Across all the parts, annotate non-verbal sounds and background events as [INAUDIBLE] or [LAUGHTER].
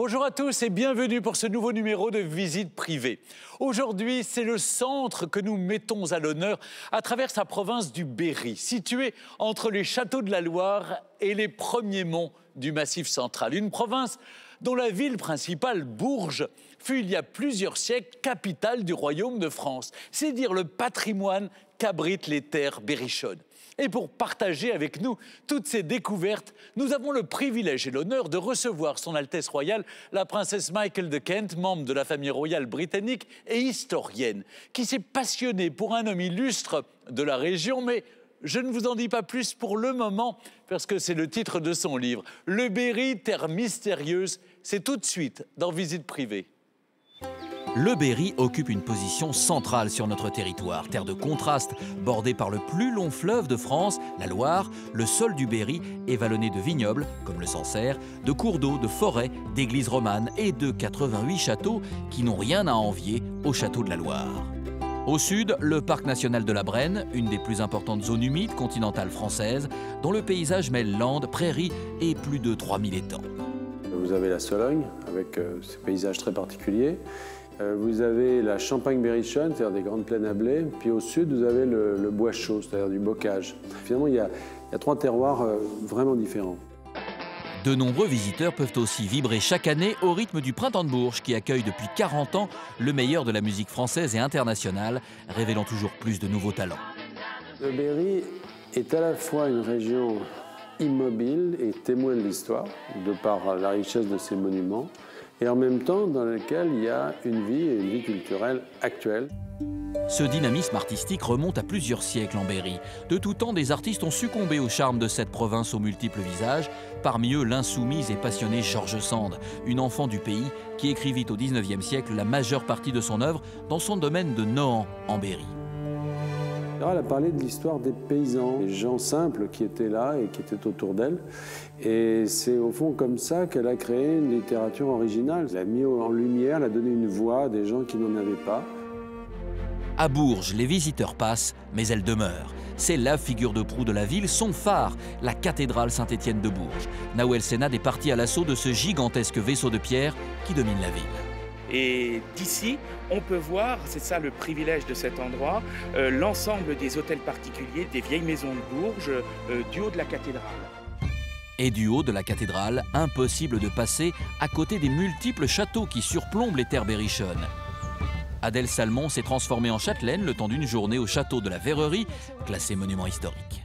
Bonjour à tous et bienvenue pour ce nouveau numéro de Visite privée. Aujourd'hui, c'est le centre que nous mettons à l'honneur à travers sa province du Berry, située entre les châteaux de la Loire et les premiers monts du Massif central. Une province dont la ville principale, Bourges, fut il y a plusieurs siècles capitale du royaume de France. C'est dire le patrimoine qu'abritent les terres berrichonnes. Et pour partager avec nous toutes ces découvertes, nous avons le privilège et l'honneur de recevoir Son Altesse Royale, la princesse Michael de Kent, membre de la famille royale britannique et historienne, qui s'est passionnée pour un homme illustre de la région, mais je ne vous en dis pas plus pour le moment, parce que c'est le titre de son livre. Le Berry, terre mystérieuse, c'est tout de suite dans Visite privée. Le Berry occupe une position centrale sur notre territoire, terre de contraste, bordée par le plus long fleuve de France, la Loire. Le sol du Berry est vallonné de vignobles, comme le Sancerre, de cours d'eau, de forêts, d'églises romanes et de 88 châteaux qui n'ont rien à envier au château de la Loire. Au sud, le parc national de la Brenne, une des plus importantes zones humides continentales françaises, dont le paysage mêle landes, prairies et plus de 3000 étangs. Vous avez la Sologne, avec euh, ses paysages très particuliers. Euh, vous avez la Champagne-Berrichonne, c'est-à-dire des grandes plaines à blé. Puis au sud, vous avez le, bois chaud, c'est-à-dire du bocage. Finalement, il y a, trois terroirs euh, vraiment différents. De nombreux visiteurs peuvent aussi vibrer chaque année au rythme du Printemps de Bourges qui accueille depuis 40 ans le meilleur de la musique française et internationale, révélant toujours plus de nouveaux talents. Le Berry est à la fois une région immobile et témoin de l'histoire, de par la richesse de ses monuments, et en même temps dans lequel il y a une vie et une vie culturelle actuelle. Ce dynamisme artistique remonte à plusieurs siècles en Berry. De tout temps, des artistes ont succombé au charme de cette province aux multiples visages, parmi eux l'insoumise et passionnée George Sand, une enfant du pays qui écrivit au XIXe siècle la majeure partie de son œuvre dans son domaine de Nohant, en Berry. Elle a parlé de l'histoire des paysans, des gens simples qui étaient là et qui étaient autour d'elle. Et c'est au fond comme ça qu'elle a créé une littérature originale. Elle a mis en lumière, elle a donné une voix à des gens qui n'en avaient pas. À Bourges, les visiteurs passent, mais elle demeure. C'est la figure de proue de la ville, son phare, la cathédrale Saint-Étienne de Bourges. Nawel Sénat est parti à l'assaut de ce gigantesque vaisseau de pierre qui domine la ville. Et d'ici, on peut voir, c'est ça le privilège de cet endroit, euh, l'ensemble des hôtels particuliers, des vieilles maisons de Bourges, euh, du haut de la cathédrale. Et du haut de la cathédrale, impossible de passer à côté des multiples châteaux qui surplombent les terres berrichonnes. Adèle Salmon s'est transformée en châtelaine le temps d'une journée au château de la Verrerie, classé monument historique.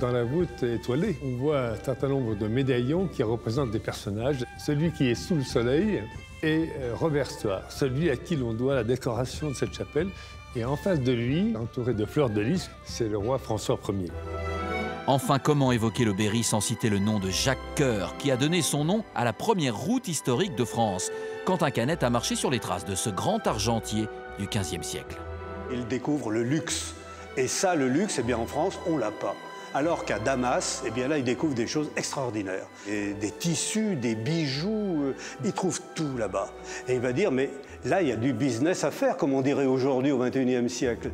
Dans la voûte étoilée, on voit un certain nombre de médaillons qui représentent des personnages. Celui qui est sous le soleil est euh, Robert Stoire, celui à qui l'on doit la décoration de cette chapelle. Et en face de lui, entouré de fleurs de lys, c'est le roi François Ier. Enfin, comment évoquer le Berry sans citer le nom de Jacques Coeur, qui a donné son nom à la première route historique de France Quentin Canet a marché sur les traces de ce grand argentier du XVe siècle? Il découvre le luxe. Et ça, le luxe, eh bien, en France, on l'a pas. Alors qu'à Damas, eh bien là, il découvre des choses extraordinaires. des tissus, des bijoux, euh, il trouve tout là-bas. Et il va dire, mais là, il y a du business à faire, comme on dirait aujourd'hui au XXIe siècle.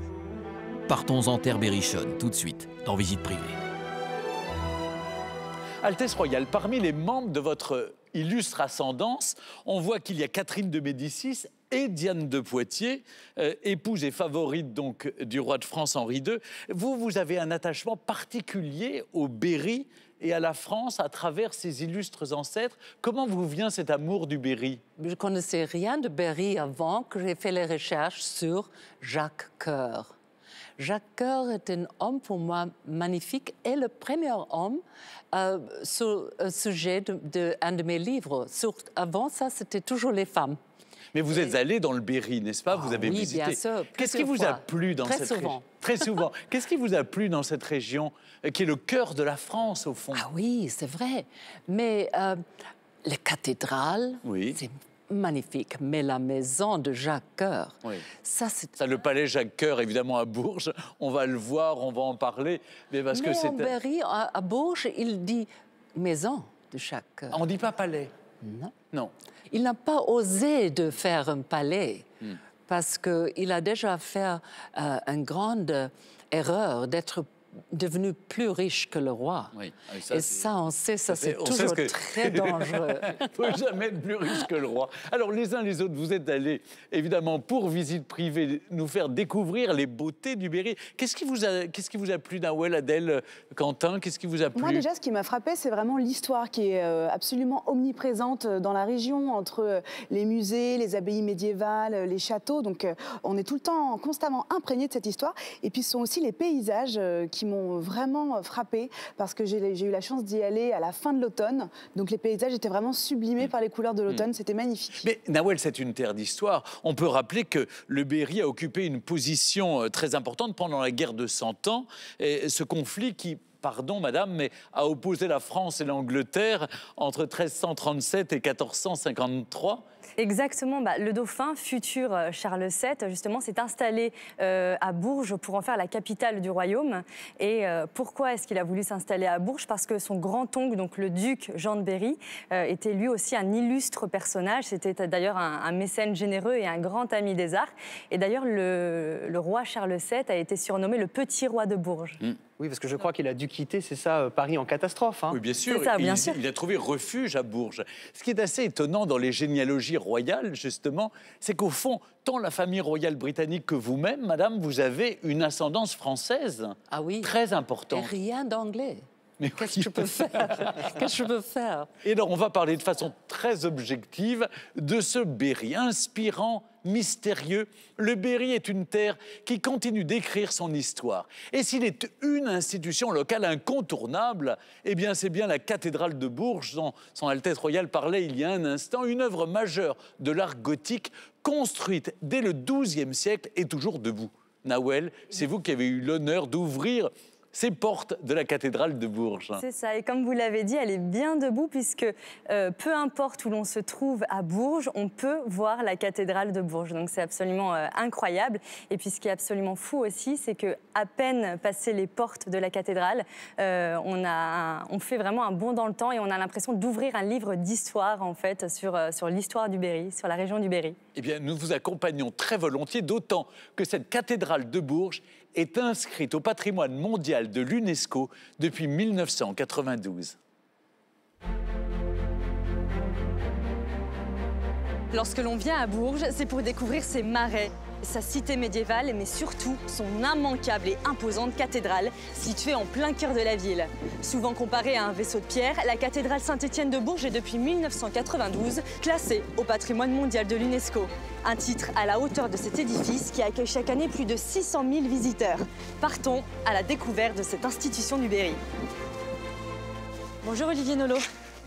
Partons en terre berrichonne, tout de suite, dans Visite privée. Altesse Royale, parmi les membres de votre illustre ascendance, on voit qu'il y a Catherine de Médicis et Diane de Poitiers, euh, épouse et favorite donc du roi de France Henri II. Vous, vous avez un attachement particulier au Berry et à la France à travers ses illustres ancêtres. Comment vous vient cet amour du Berry? Je ne connaissais rien de Berry avant que j'ai fait les recherches sur Jacques Coeur. Jacques Coeur est un homme pour moi magnifique et le premier homme euh, sur le sujet d'un de, de, mes livres. avant ça, c'était toujours les femmes. Mais vous êtes allé dans le Berry, n'est-ce pas? Vous avez ah oui, visité. bien sûr. Qu'est-ce qui vous a plu dans cette région Très [LAUGHS] souvent. Qu'est-ce qui vous a plu dans cette région, euh, qui est le cœur de la France, au fond? Ah oui, c'est vrai. Mais euh, les cathédrales, oui. c'est magnifique, mais la maison de Jacques Coeur, ça c'est... Ça, le palais Jacques Coeur, évidemment, à Bourges, on va le voir, on va en parler, mais parce que c'est... Berry, à, Bourges, il dit maison de Jacques Coeur. On ne dit pas palais? Non. Non. Il n'a pas osé de faire un palais, hmm. parce qu'il a déjà fait euh, une grande erreur d'être devenu plus riche que le roi. Oui. Ah, Et ça, on sait, ça c'est- toujours ce que- très dangereux. [LAUGHS] faut jamais être plus riche que le roi. Alors, les uns les autres, vous êtes allés, évidemment, pour visite privée, nous faire découvrir les beautés du Berry. Qu'est-ce qui vous a, qu'est-ce qui vous a plu, Nawel, Adèle, Quentin? Qu'est-ce qui vous a plu? Moi déjà, ce qui m'a frappé, c'est vraiment l'histoire qui est euh, absolument omniprésente euh, dans la région, entre euh, les musées, les abbayes médiévales, les châteaux. Donc on est tout le temps constamment imprégné de cette histoire. Et puis ce sont aussi les paysages euh, qui m'ont vraiment euh, frappé parce que j'ai eu la chance d'y aller à la fin de l'automne. Donc les paysages étaient vraiment sublimés par les couleurs de l'automne. C'était magnifique. Mais Nawel, c'est une terre d'histoire. On peut rappeler que le Berry a occupé une position euh, très importante pendant la guerre de Cent Ans. Et ce conflit qui, pardon madame, mais a opposé la France et l'Angleterre entre 1337 et 1453. Exactement. Bah, le dauphin, futur euh, Charles VII, justement, s'est installé euh, à Bourges pour en faire la capitale du royaume. Et euh, pourquoi est-ce qu'il a voulu s'installer à Bourges? Parce que son grand-oncle, donc le duc Jean de Berry, euh, était lui aussi un illustre personnage. C'était d'ailleurs un, un mécène généreux et un grand ami des arts. Et d'ailleurs, le, le roi Charles VII a été surnommé le petit roi de Bourges. Oui, parce que je crois qu'il a dû quitter, c'est ça, Paris en catastrophe. hein. Oui, bien sûr. C'est ça, bien il, sûr. il a trouvé refuge à Bourges. Ce qui est assez étonnant dans les généalogies royales, justement, c'est qu'au fond, tant la famille royale britannique que vous-même, madame, vous avez une ascendance française Ah oui. très Et importante. rien d'anglais. Mais Qu'est-ce que je peux [LAUGHS] faire Qu'est-ce que je peux faire? Et alors, on va parler de façon très objective de ce Berry, inspirant, mystérieux. Le Berry est une terre qui continue d'écrire son histoire. Et s'il est une institution locale incontournable, eh bien, c'est bien la cathédrale de Bourges, dont Son Altesse Royale parlait il y a un instant, une œuvre majeure de l'art gothique, construite dès le XIIe siècle et toujours debout. Nawel, c'est vous qui avez eu l'honneur d'ouvrir ces portes de la cathédrale de Bourges. C'est ça, et comme vous l'avez dit, elle est bien debout puisque euh, peu importe où l'on se trouve à Bourges, on peut voir la cathédrale de Bourges. Donc c'est absolument euh, incroyable. Et puis ce qui est absolument fou aussi, c'est que à peine passé les portes de la cathédrale, euh, on, a un- on fait vraiment un bond dans le temps et on a l'impression d'ouvrir un livre d'histoire en fait sur, sur l'histoire du Berry, sur la région du Berry. Eh bien, nous vous accompagnons très volontiers, d'autant que cette cathédrale de Bourges est inscrite au patrimoine mondial de l'UNESCO depuis 1992. Lorsque l'on vient à Bourges, c'est pour découvrir ses marais, sa cité médiévale, mais surtout son immanquable et imposante cathédrale située en plein cœur de la ville. Souvent comparée à un vaisseau de pierre, la cathédrale Saint-Étienne de Bourges est depuis 1992 classée au patrimoine mondial de l'UNESCO. Un titre à la hauteur de cet édifice qui accueille chaque année plus de 600 000 visiteurs. Partons à la découverte de cette institution du Berry. Bonjour Olivier Nolot,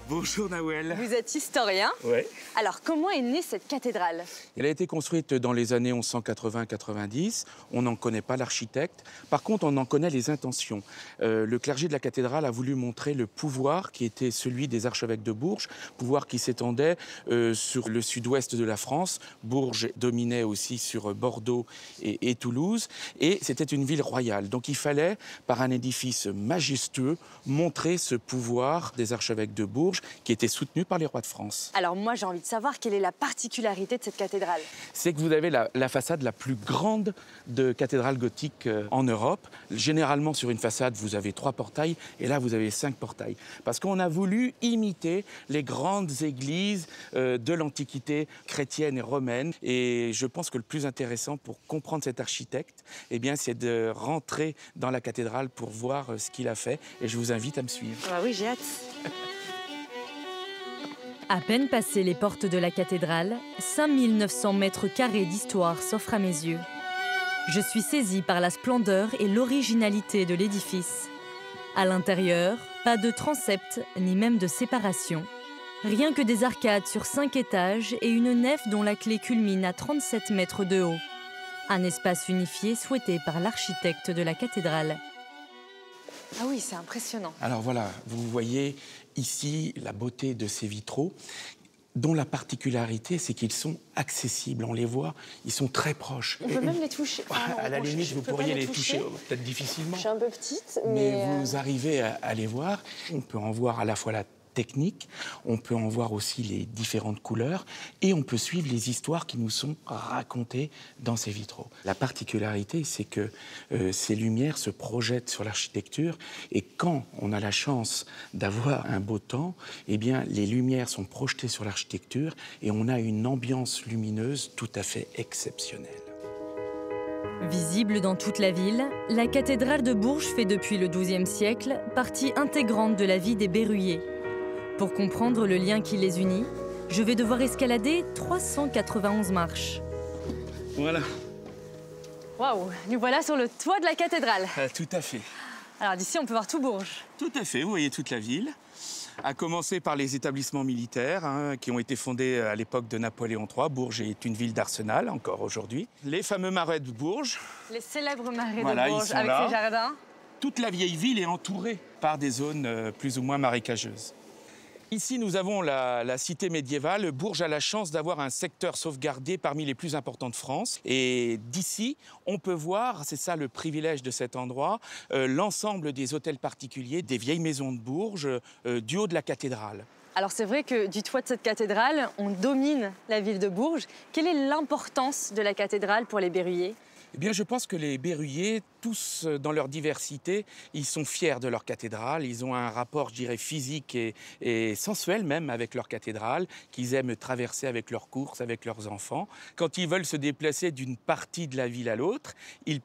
Bonjour Nawel. vous êtes historien. Ouais. Alors comment est née cette cathédrale? Elle a été construite dans les années 1180-90. On n'en connaît pas l'architecte. Par contre, on en connaît les intentions. Euh, le clergé de la cathédrale a voulu montrer le pouvoir qui était celui des archevêques de Bourges, pouvoir qui s'étendait euh, sur le sud-ouest de la France. Bourges dominait aussi sur Bordeaux et, et Toulouse. Et c'était une ville royale. Donc il fallait, par un édifice majestueux, montrer ce pouvoir des archevêques de Bourges qui était soutenu par les rois de France. Alors moi j'ai envie de savoir quelle est la particularité de cette cathédrale. c'est que vous avez la, la façade la plus grande de cathédrale gothique euh, en Europe. Généralement, sur une façade, vous avez trois portails, et là, vous avez cinq portails. Parce qu'on a voulu imiter les grandes églises euh, de l'Antiquité chrétienne et romaine. Et je pense que le plus intéressant pour comprendre cet architecte, eh bien, c'est de rentrer dans la cathédrale pour voir euh, ce qu'il a fait. Et je vous invite à me suivre. Ah oui j'ai hâte. [LAUGHS] À peine passées les portes de la cathédrale, 5900 mètres carrés d'histoire s'offrent à mes yeux. Je suis saisie par la splendeur et l'originalité de l'édifice. À l'intérieur, pas de transept ni même de séparation. Rien que des arcades sur 5 étages et une nef dont la clé culmine à 37 mètres de haut. Un espace unifié souhaité par l'architecte de la cathédrale. Ah oui c'est impressionnant. Alors voilà, vous voyez ici la beauté de ces vitraux, dont la particularité, c'est qu'ils sont accessibles. On les voit, ils sont très proches. On peut même les toucher. Ah à la je- limite, je vous pourriez les toucher, toucher. peut-être difficilement. Je suis un peu petite, Mais mais. euh, vous arrivez à, à les voir. On peut en voir à la fois la technique, on peut en voir aussi les différentes couleurs et on peut suivre les histoires qui nous sont racontées dans ces vitraux. La particularité, c'est que euh, ces lumières se projettent sur l'architecture et quand on a la chance d'avoir un beau temps, eh bien les lumières sont projetées sur l'architecture et on a une ambiance lumineuse tout à fait exceptionnelle. Visible dans toute la ville, la cathédrale de Bourges fait depuis le XIIe siècle partie intégrante de la vie des Berruyers. Pour comprendre le lien qui les unit, je vais devoir escalader 391 marches. Voilà. Waouh, nous voilà sur le toit de la cathédrale. Ah, tout à fait. Alors d'ici, on peut voir tout Bourges. Tout à fait, vous voyez toute la ville. À commencer par les établissements militaires hein, qui ont été fondés à l'époque de Napoléon III. Bourges est une ville d'arsenal encore aujourd'hui. Les fameux marais de Bourges. Les célèbres marais Voilà, de Bourges avec là. ses jardins. Toute la vieille ville est entourée par des zones euh, plus ou moins marécageuses. Ici, nous avons la, cité médiévale. Bourges a la chance d'avoir un secteur sauvegardé parmi les plus importants de France. Et d'ici, on peut voir, c'est ça le privilège de cet endroit, euh, l'ensemble des hôtels particuliers, des vieilles maisons de Bourges, euh, du haut de la cathédrale. Alors c'est vrai que du toit de cette cathédrale, on domine la ville de Bourges. Quelle est l'importance de la cathédrale pour les Berruyers? Eh bien, je pense que les Berruyers, tous euh, dans leur diversité, ils sont fiers de leur cathédrale. Ils ont un rapport, je dirais, physique et, sensuel même avec leur cathédrale, qu'ils aiment traverser avec leurs courses, avec leurs enfants. Quand ils veulent se déplacer d'une partie de la ville à l'autre, ils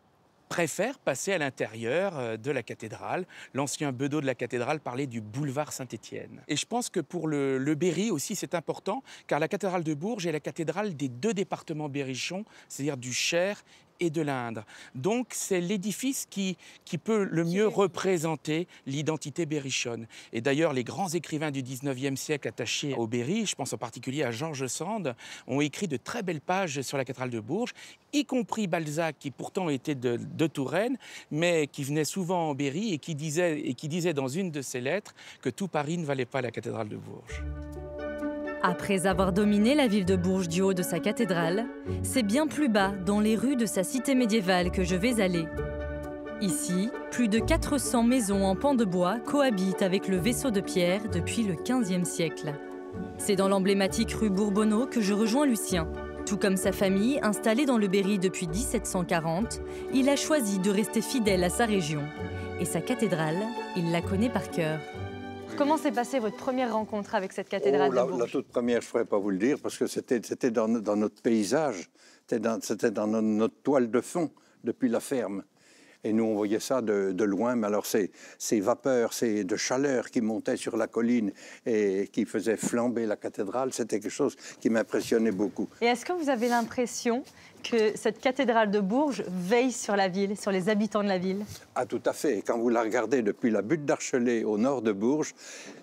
préfèrent passer à l'intérieur euh, de la cathédrale. L'ancien bedeau de la cathédrale parlait du boulevard Saint-Étienne. Et je pense que pour le, le Berry aussi, c'est important, car la cathédrale de Bourges est la cathédrale des deux départements berrichons, c'est-à-dire du Cher et de l'Indre. Donc c'est l'édifice qui, qui peut le mieux représenter l'identité berrichonne. Et d'ailleurs, les grands écrivains du 19e siècle attachés au Berry, je pense en particulier à Georges Sand, ont écrit de très belles pages sur la cathédrale de Bourges, y compris Balzac, qui pourtant était de, de Touraine, mais qui venait souvent en Berry et qui, disait, et qui disait dans une de ses lettres que tout Paris ne valait pas la cathédrale de Bourges. Après avoir dominé la ville de Bourges du haut de sa cathédrale, c'est bien plus bas, dans les rues de sa cité médiévale, que je vais aller. Ici, plus de 400 maisons en pan de bois cohabitent avec le vaisseau de pierre depuis le XVe siècle. C'est dans l'emblématique rue Bourbonneau que je rejoins Lucien. Tout comme sa famille, installée dans le Berry depuis 1740, il a choisi de rester fidèle à sa région. Et sa cathédrale, il la connaît par cœur. Comment s'est passée votre première rencontre avec cette cathédrale Oh, la, de la toute première, je ne pourrais pas vous le dire, parce que c'était dans, no- dans notre paysage, c'était dans, notre toile de fond, depuis la ferme. Et nous, on voyait ça de, de loin, mais alors ces, ces vapeurs ces, de chaleur qui montaient sur la colline et qui faisaient flamber la cathédrale, c'était quelque chose qui m'impressionnait beaucoup. Et est-ce que vous avez l'impression que cette cathédrale de Bourges veille sur la ville, sur les habitants de la ville Ah, tout à fait. Quand vous la regardez depuis la butte d'Archelet au nord de Bourges,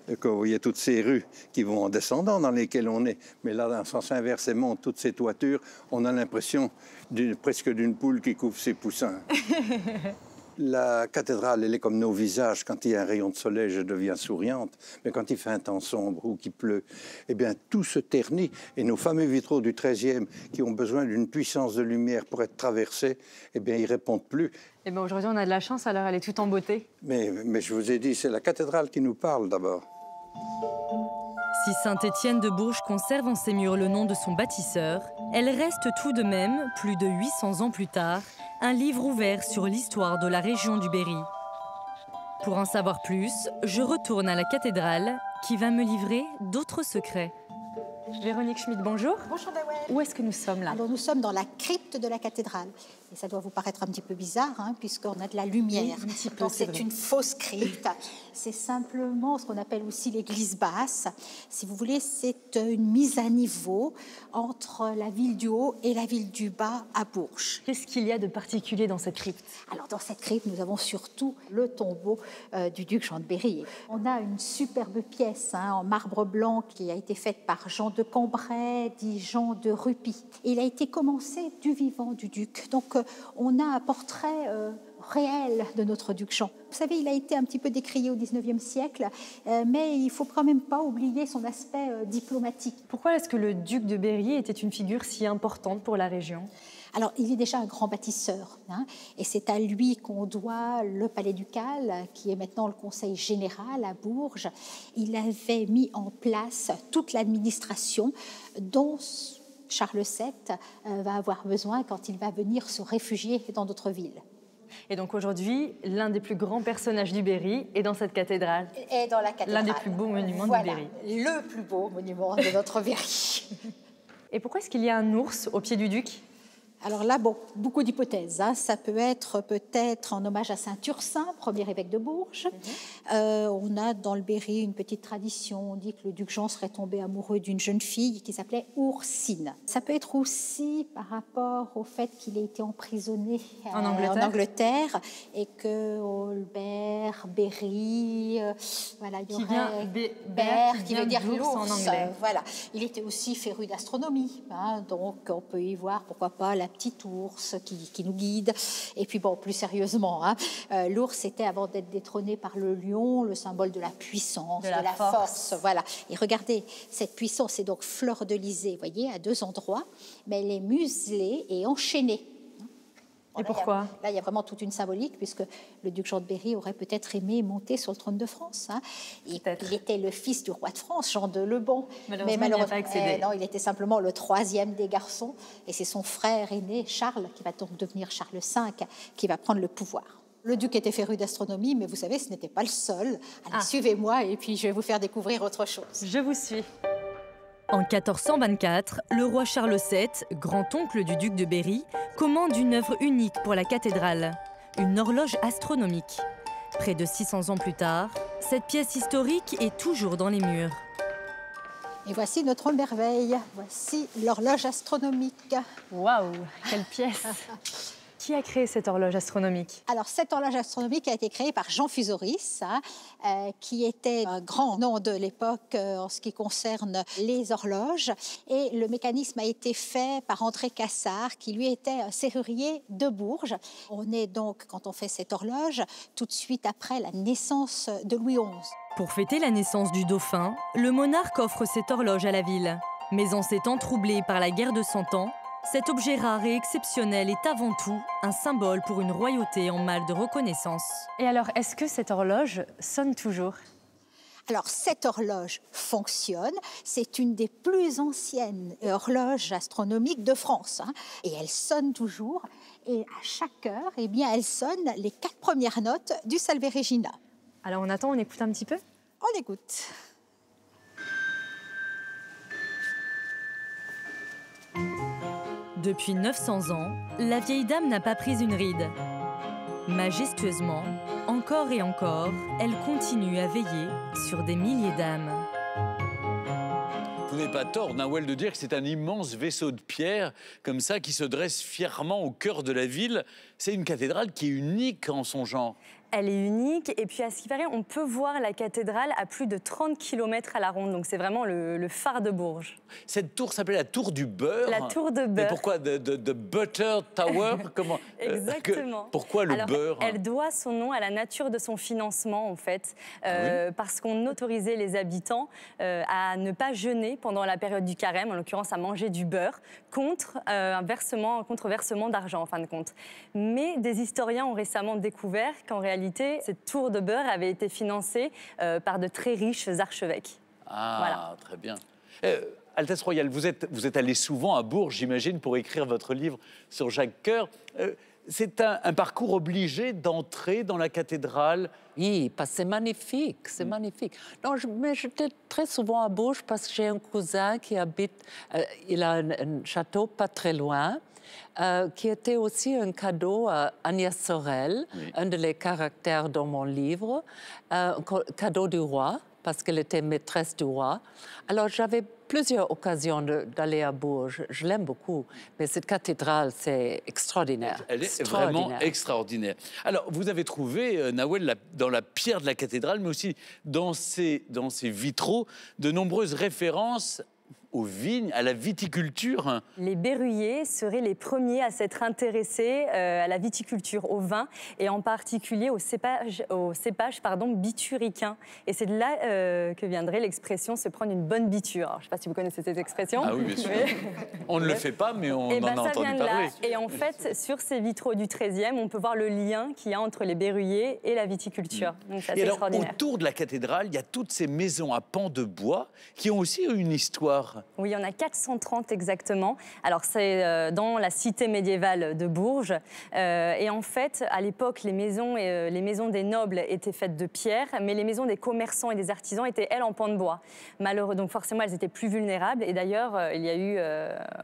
euh, que vous voyez toutes ces rues qui vont en descendant dans lesquelles on est, mais là, dans le sens inverse, et montent toutes ces toitures, on a l'impression presque d'une poule qui couvre ses poussins. [LAUGHS] La cathédrale, elle est comme nos visages. Quand il y a un rayon de soleil, je deviens souriante. Mais quand il fait un temps sombre ou qu'il pleut, eh bien, tout se ternit. Et nos fameux vitraux du XIIIe, qui ont besoin d'une puissance de lumière pour être traversés, eh bien, ils répondent plus. Eh bien aujourd'hui on a de la chance, alors elle est toute en beauté. Mais, mais je vous ai dit, c'est la cathédrale qui nous parle d'abord. Si Saint-Étienne de Bourges conserve en ses murs le nom de son bâtisseur, elle reste tout de même, plus de 800 ans plus tard, un livre ouvert sur l'histoire de la région du Berry. Pour en savoir plus, je retourne à la cathédrale qui va me livrer d'autres secrets. Véronique Schmidt, bonjour. Bonjour Dawen. Où est-ce que nous sommes là? Alors nous sommes dans la crypte de la cathédrale. Et ça doit vous paraître un petit peu bizarre, hein, puisqu'on a de la lumière. Oui, un petit peu, Donc c'est une fausse crypte. c'est simplement ce qu'on appelle aussi l'église basse. Si vous voulez, c'est une mise à niveau entre la ville du haut et la ville du bas à Bourges. Qu'est-ce qu'il y a de particulier dans cette crypte? Alors dans cette crypte, nous avons surtout le tombeau euh, du duc Jean de Berry. On a une superbe pièce hein, en marbre blanc qui a été faite par Jean de Cambrai, dit Jean de Rupy. Il a été commencé du vivant du duc. Donc euh, on a un portrait euh, réel de notre duc Jean. Vous savez, il a été un petit peu décrié au 19e siècle, euh, mais il faut quand même pas oublier son aspect diplomatique. Pourquoi est-ce que le duc de Berry était une figure si importante pour la région? Alors, il est déjà un grand bâtisseur, hein, et c'est à lui qu'on doit le Palais ducal, qui est maintenant le Conseil général à Bourges. Il avait mis en place toute l'administration dont Charles VII euh, va avoir besoin quand il va venir se réfugier dans d'autres villes. Et donc aujourd'hui, l'un des plus grands personnages du Berry est dans cette cathédrale. Et dans la cathédrale. L'un des plus beaux monuments Voilà, du Berry. Le plus beau monument de notre Berry. [LAUGHS] Et pourquoi est-ce qu'il y a un ours au pied du duc? Alors là, bon, beaucoup d'hypothèses. hein. Ça peut être peut-être en hommage à Saint Ursin, premier évêque de Bourges. Euh, on a dans le Berry une petite tradition. On dit que le duc Jean serait tombé amoureux d'une jeune fille qui s'appelait Oursine. Ça peut être aussi par rapport au fait qu'il ait été emprisonné euh, En Angleterre. Angleterre et que Holbert, Berry, euh, voilà, il y Qui aurait qui qui vient veut dire en anglais. Voilà. Il était aussi féru d'astronomie, hein, donc on peut y voir, pourquoi pas, la petite ours qui, qui nous guide. Et puis bon, plus sérieusement, hein, euh, l'ours était, avant d'être détrôné par le lion, le symbole de la puissance, De de la force. force. Voilà. Et regardez, cette puissance est donc fleur de lysée, voyez, à deux endroits, mais elle est muselée et enchaînée. Et là, il a- pourquoi Là, il y a vraiment toute une symbolique, puisque le duc Jean de Berry aurait peut-être aimé monter sur le trône de France. hein. Il, il était le fils du roi de France, Jean de Lebon. Malheureusement, il pas accédé. eh non, il était simplement le troisième des garçons, et c'est son frère aîné, Charles, qui va donc devenir Charles V, qui va prendre le pouvoir. Le duc était féru d'astronomie, mais vous savez, ce n'était pas le seul. Allez, Ah. suivez-moi, et puis je vais vous faire découvrir autre chose. Je vous suis. En 1424, le roi Charles VII, grand-oncle du duc de Berry, commande une œuvre unique pour la cathédrale, une horloge astronomique. Près de 600 ans plus tard, cette pièce historique est toujours dans les murs. Et voici notre merveille. Voici l'horloge astronomique. Waouh, quelle pièce [LAUGHS] Qui a créé cette horloge astronomique Alors, cette horloge astronomique a été créée par Jean Fusoris, hein, euh, qui était un grand nom de l'époque euh, en ce qui concerne les horloges. Et le mécanisme a été fait par André Cassard, qui lui était un serrurier de Bourges. On est donc, quand on fait cette horloge, tout de suite après la naissance de Louis XI. Pour fêter la naissance du dauphin, le monarque offre cette horloge à la ville. Mais en ces temps troublés par la guerre de Cent Ans, cet objet rare et exceptionnel est avant tout un symbole pour une royauté en mal de reconnaissance. Et alors, est-ce que cette horloge sonne toujours? Alors, cette horloge fonctionne. C'est une des plus anciennes horloges astronomiques de France. hein. Et elle sonne toujours. Et à chaque heure, eh bien, elle sonne les quatre premières notes du Salve Regina. Alors on attend, on écoute un petit peu? On écoute. Depuis 900 ans, la vieille dame n'a pas pris une ride. Majestueusement, encore et encore, elle continue à veiller sur des milliers d'âmes. Vous n'avez pas tort, Nawel, de dire que c'est un immense vaisseau de pierre, comme ça, qui se dresse fièrement au cœur de la ville. C'est une cathédrale qui est unique en son genre. Elle est unique et puis à ce qui paraît, on peut voir la cathédrale à plus de 30 km à la ronde. Donc c'est vraiment le, le phare de Bourges. Cette tour s'appelle la tour du beurre. La tour de Mais beurre. pourquoi de, de- de Butter Tower [LAUGHS] Comment euh, que- Exactement. Pourquoi le Alors, beurre Elle doit son nom à la nature de son financement, en fait, euh, parce qu'on autorisait les habitants euh, à ne pas jeûner pendant la période du carême, en l'occurrence à manger du beurre, contre euh, un versement, contre versement d'argent, en fin de compte. Mais des historiens ont récemment découvert qu'en réalité, cette tour de beurre avait été financée euh, par de très riches archevêques. Ah, Voilà. très bien. Euh, Altesse Royale, vous êtes, vous êtes allé souvent à Bourges, j'imagine, pour écrire votre livre sur Jacques Coeur. Euh, c'est un, un parcours obligé d'entrer dans la cathédrale? Oui, parce que c'est magnifique, c'est magnifique. Non, je- mais j'étais très souvent à Bourges parce que j'ai un cousin qui habite, euh, il a un, un château pas très loin, euh, qui était aussi un cadeau à Agnès Sorel, un des caractères dans mon livre, euh, cadeau du roi, parce qu'elle était maîtresse du roi. Alors j'avais plusieurs occasions de- d'aller à Bourges, je l'aime beaucoup, mais cette cathédrale, c'est extraordinaire. Elle est extraordinaire. vraiment extraordinaire. Alors, vous avez trouvé, euh, Nawel, la- dans la pierre de la cathédrale, mais aussi dans ses, dans ses vitraux, de nombreuses références aux vignes, à la viticulture. Les berruyers seraient les premiers à s'être intéressés euh, à la viticulture, au vin, et en particulier au cépage, au cépage pardon, bituricain. Et c'est de là euh, que viendrait l'expression se prendre une bonne biture. Alors, je ne sais pas si vous connaissez cette expression. Ah oui, bien sûr. on ne le fait pas, mais on Eh en ben, a entendu là. parler. Et en fait, sur ces vitraux du 13e, on peut voir le lien qu'il y a entre les berruyers et la viticulture. Donc c'est alors, extraordinaire. autour de la cathédrale, il y a toutes ces maisons à pans de bois qui ont aussi une histoire. Oui, il y en a 430 exactement. Alors, c'est euh, dans la cité médiévale de Bourges. Euh, et en fait, à l'époque, les, maisons, euh, les maisons des nobles étaient faites de pierre, mais les maisons des commerçants et des artisans étaient, elles, en pans de bois. Malheureux, donc forcément, elles étaient plus vulnérables. Et d'ailleurs, il y a eu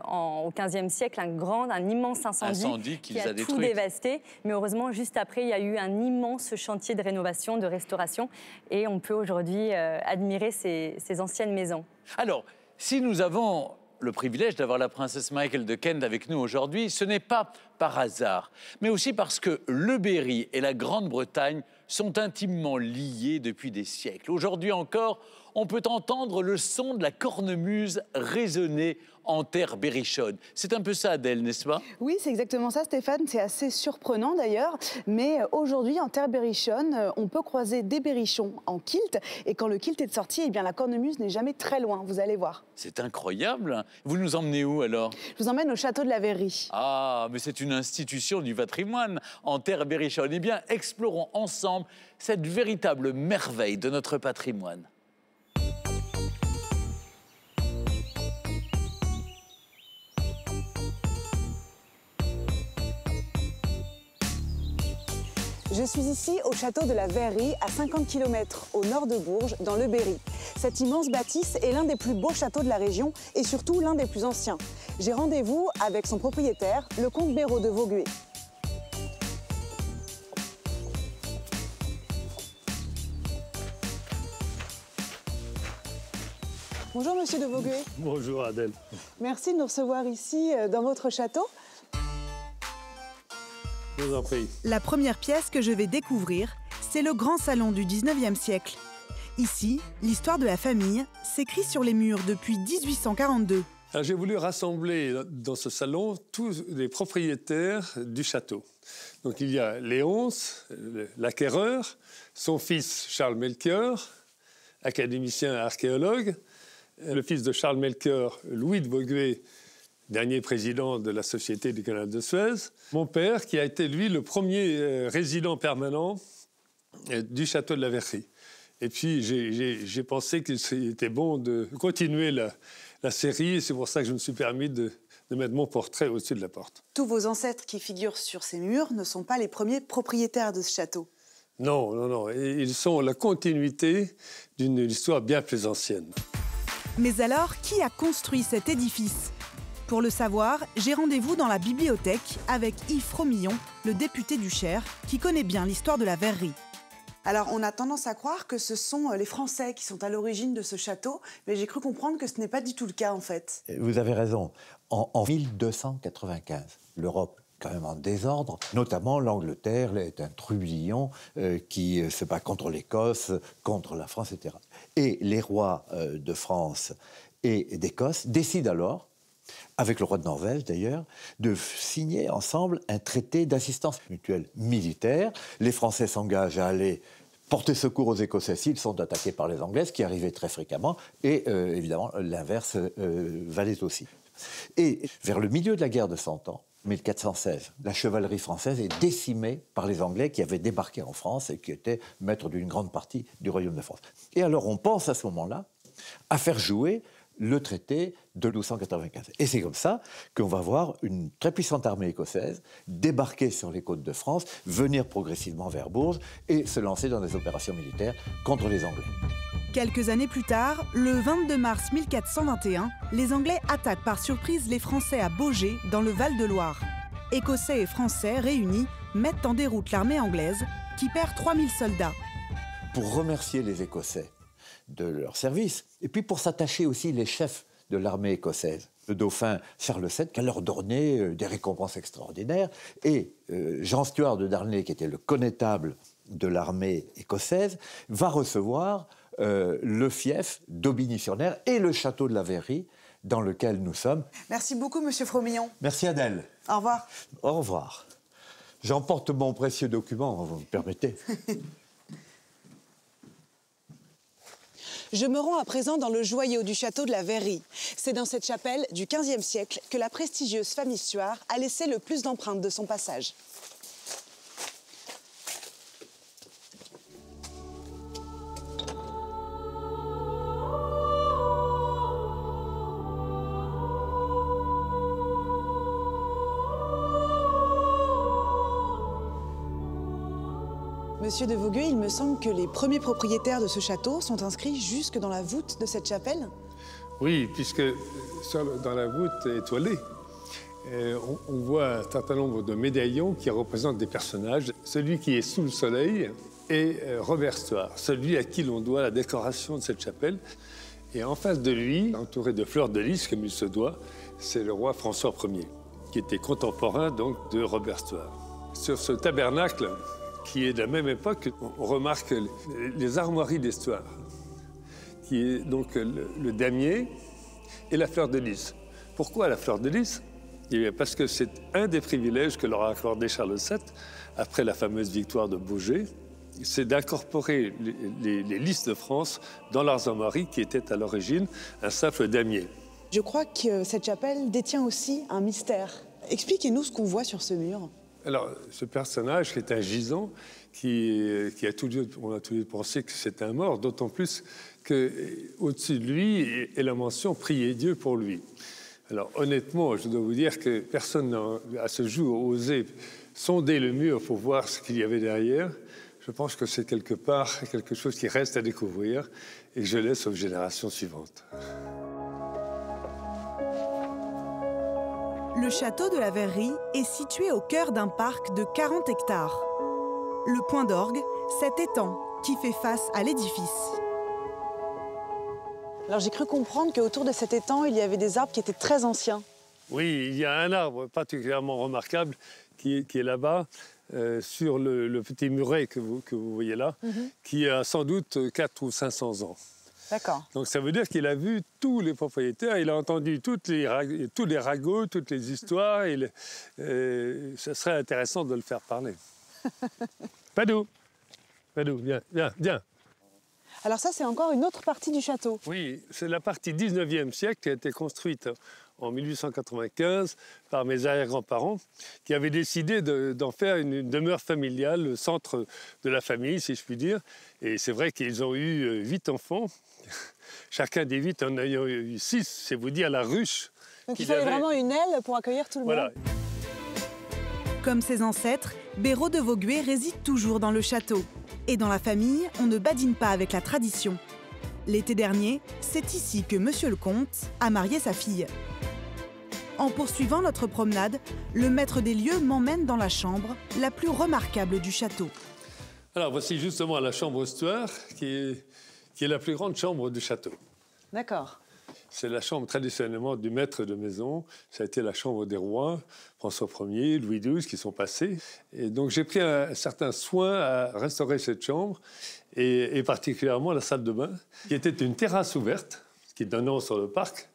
en- au XVe siècle un grand, un immense incendie, Incendie qui a, a tout dévasté. Mais heureusement, juste après, il y a eu un immense chantier de rénovation, de restauration. Et on peut aujourd'hui admirer ces- ces anciennes maisons. Alors, si nous avons le privilège d'avoir la princesse Michael de Kent avec nous aujourd'hui, ce n'est pas par hasard, mais aussi parce que le Berry et la Grande-Bretagne sont intimement liés depuis des siècles. Aujourd'hui encore, on peut entendre le son de la cornemuse résonner en terre berrichonne. C'est un peu ça, Adèle, n'est-ce pas? Oui, c'est exactement ça, Stéphane. C'est assez surprenant d'ailleurs. Mais euh, aujourd'hui, en terre berrichonne, euh, on peut croiser des berrichons en kilt. Et quand le kilt est sorti, eh bien, la cornemuse n'est jamais très loin. Vous allez voir. C'est incroyable. Vous nous emmenez où alors? Je vous emmène au château de la Verrerie. Ah, mais c'est une institution du patrimoine en terre berrichonne. Eh bien, explorons ensemble cette véritable merveille de notre patrimoine. Je suis ici au château de la Verrerie, à 50 km au nord de Bourges, dans le Berry. Cette immense bâtisse est l'un des plus beaux châteaux de la région et surtout l'un des plus anciens. J'ai rendez-vous avec son propriétaire, le comte Béraud de Vaugué. Bonjour Monsieur de Vaugué. Bonjour Adèle. Merci de nous recevoir ici euh, dans votre château. Je vous en prie. La première pièce que je vais découvrir, c'est le grand salon du 19e siècle. Ici, l'histoire de la famille s'écrit sur les murs depuis 1842. Alors, J'ai voulu rassembler dans ce salon tous les propriétaires du château. Donc il y a Léonce, l'acquéreur, son fils Charles Melchior, académicien et archéologue, le fils de Charles Melchior, Louis de Vaugué, dernier président de la Société du canal de Suez, mon père qui a été lui le premier euh, résident permanent euh, du château de la Verrerie. Et puis j'ai- pensé qu'il était bon de continuer la, la série, et c'est pour ça que je me suis permis de, de mettre mon portrait au-dessus de la porte. Tous vos ancêtres qui figurent sur ces murs ne sont pas les premiers propriétaires de ce château. Non, non, non, ils sont la continuité d'une histoire bien plus ancienne. Mais alors, qui a construit cet édifice? Pour le savoir, j'ai rendez-vous dans la bibliothèque avec Yves Fromillon, le député du Cher, qui connaît bien l'histoire de la verrerie. Alors, on a tendance à croire que ce sont euh, les Français qui sont à l'origine de ce château, mais j'ai cru comprendre que ce n'est pas du tout le cas en fait. Vous avez raison. En, en 1295, l'Europe quand même en désordre, notamment l'Angleterre est un trublion euh, qui euh, se bat contre l'Écosse, contre la France, etc. Et les rois euh, de France et d'Écosse décident alors, avec le roi de Norvège d'ailleurs, de signer ensemble un traité d'assistance mutuelle militaire. Les Français s'engagent à aller porter secours aux Écossais s'ils sont attaqués par les Anglais, ce qui arrivait très fréquemment, et euh, évidemment l'inverse euh, valait aussi. Et vers le milieu de la guerre de Cent Ans, 1416, la chevalerie française est décimée par les Anglais qui avaient débarqué en France et qui étaient maîtres d'une grande partie du royaume de France. Et alors on pense à ce moment-là à faire jouer le traité de 1295. Et c'est comme ça qu'on va voir une très puissante armée écossaise débarquer sur les côtes de France, venir progressivement vers Bourges et se lancer dans des opérations militaires contre les Anglais. Quelques années plus tard, le 22 mars 1421, les Anglais attaquent par surprise les Français à Beaugé, dans le Val-de-Loire. Écossais et Français réunis mettent en déroute l'armée anglaise, qui perd 3000 soldats. pour remercier les Écossais de leur service, et puis pour s'attacher aussi les chefs de l'armée écossaise. Le dauphin Charles VII qui a leur donné euh, des récompenses extraordinaires, et euh, Jean Stuart de Darnley, qui était le connétable de l'armée écossaise, va recevoir euh, le fief d'Aubigny-sur-Ner et le château de la Verrerie dans lequel nous sommes. Merci beaucoup, Monsieur Fromillon. Merci Adèle. Au revoir. Au revoir. J'emporte mon précieux document, vous me permettez. [LAUGHS] Je me rends à présent dans le joyau du château de la Verrerie. C'est dans cette chapelle du XVe siècle que la prestigieuse famille Stuart a laissé le plus d'empreintes de son passage. Monsieur de Vaugueux, il me semble que les premiers propriétaires de ce château sont inscrits jusque dans la voûte de cette chapelle. Oui, puisque dans la voûte étoilée, euh, on, voit un certain nombre de médaillons qui représentent des personnages. Celui qui est sous le soleil est euh, Robert Stuart, celui à qui l'on doit la décoration de cette chapelle. Et en face de lui, entouré de fleurs de lys comme il se doit, c'est le roi François Ier, qui était contemporain donc de Robert Stuart. Sur ce tabernacle, qui est de la même époque, on remarque les- armoiries Stuart qui est donc le, damier et la fleur de lys. Pourquoi la fleur de lys? Eh Parce que c'est un des privilèges que leur a accordé Charles VII après la fameuse victoire de Beaugé, c'est d'incorporer les, les- de France dans leurs armoiries qui étaient à l'origine un simple damier. Je crois que cette chapelle détient aussi un mystère. Expliquez-nous ce qu'on voit sur ce mur. Alors, ce personnage qui est un gisant, qui, qui a tout lieu, on a tout lieu de penser que c'est un mort, d'autant plus qu'au-dessus de lui est la mention Priez Dieu pour lui. Alors, honnêtement, je dois vous dire que personne n'a à ce jour osé sonder le mur pour voir ce qu'il y avait derrière. Je pense que c'est quelque part quelque chose qui reste à découvrir et je laisse aux générations suivantes. Le château de la Verrerie est situé au cœur d'un parc de 40 hectares. Le point d'orgue, cet étang qui fait face à l'édifice. Alors j'ai cru comprendre qu'autour de cet étang, il y avait des arbres qui étaient très anciens. Oui, il y a un arbre particulièrement remarquable qui est, qui est là-bas, euh, sur le, le petit muret que vous, que vous voyez là, qui a sans doute 4 ou 500 ans. D'accord. Donc ça veut dire qu'il a vu tous les propriétaires, il a entendu toutes les, tous les ragots, toutes les histoires, et le- euh, ça serait intéressant de le faire parler. [LAUGHS] Padou, Padou, viens, viens, viens. Alors ça, c'est encore une autre partie du château. Oui, c'est la partie 19e siècle qui a été construite en 1895 par mes arrière-grands-parents qui avaient décidé de- d'en faire une, une demeure familiale, le centre de la famille, si je puis dire. Et c'est vrai qu'ils ont eu euh, huit enfants. [LAUGHS] Chacun des huit en ayant eu six, c'est vous dire la ruche. Donc il fallait avait. vraiment une aile pour accueillir tout le Voilà. monde. Comme ses ancêtres, Béraud de Vauguet réside toujours dans le château. Et dans la famille, on ne badine pas avec la tradition. L'été dernier, c'est ici que Monsieur le Comte a marié sa fille. En poursuivant notre promenade, le maître des lieux m'emmène dans la chambre la plus remarquable du château. Alors voici justement la chambre Stuart, qui est, qui est la plus grande chambre du château. D'accord. C'est la chambre traditionnellement du maître de maison. Ça a été la chambre des rois, François Ier, Louis XII, qui sont passés. Et donc j'ai pris un certain soin à restaurer cette chambre, et, et particulièrement la salle de bain, qui était une terrasse ouverte, qui donnait sur le parc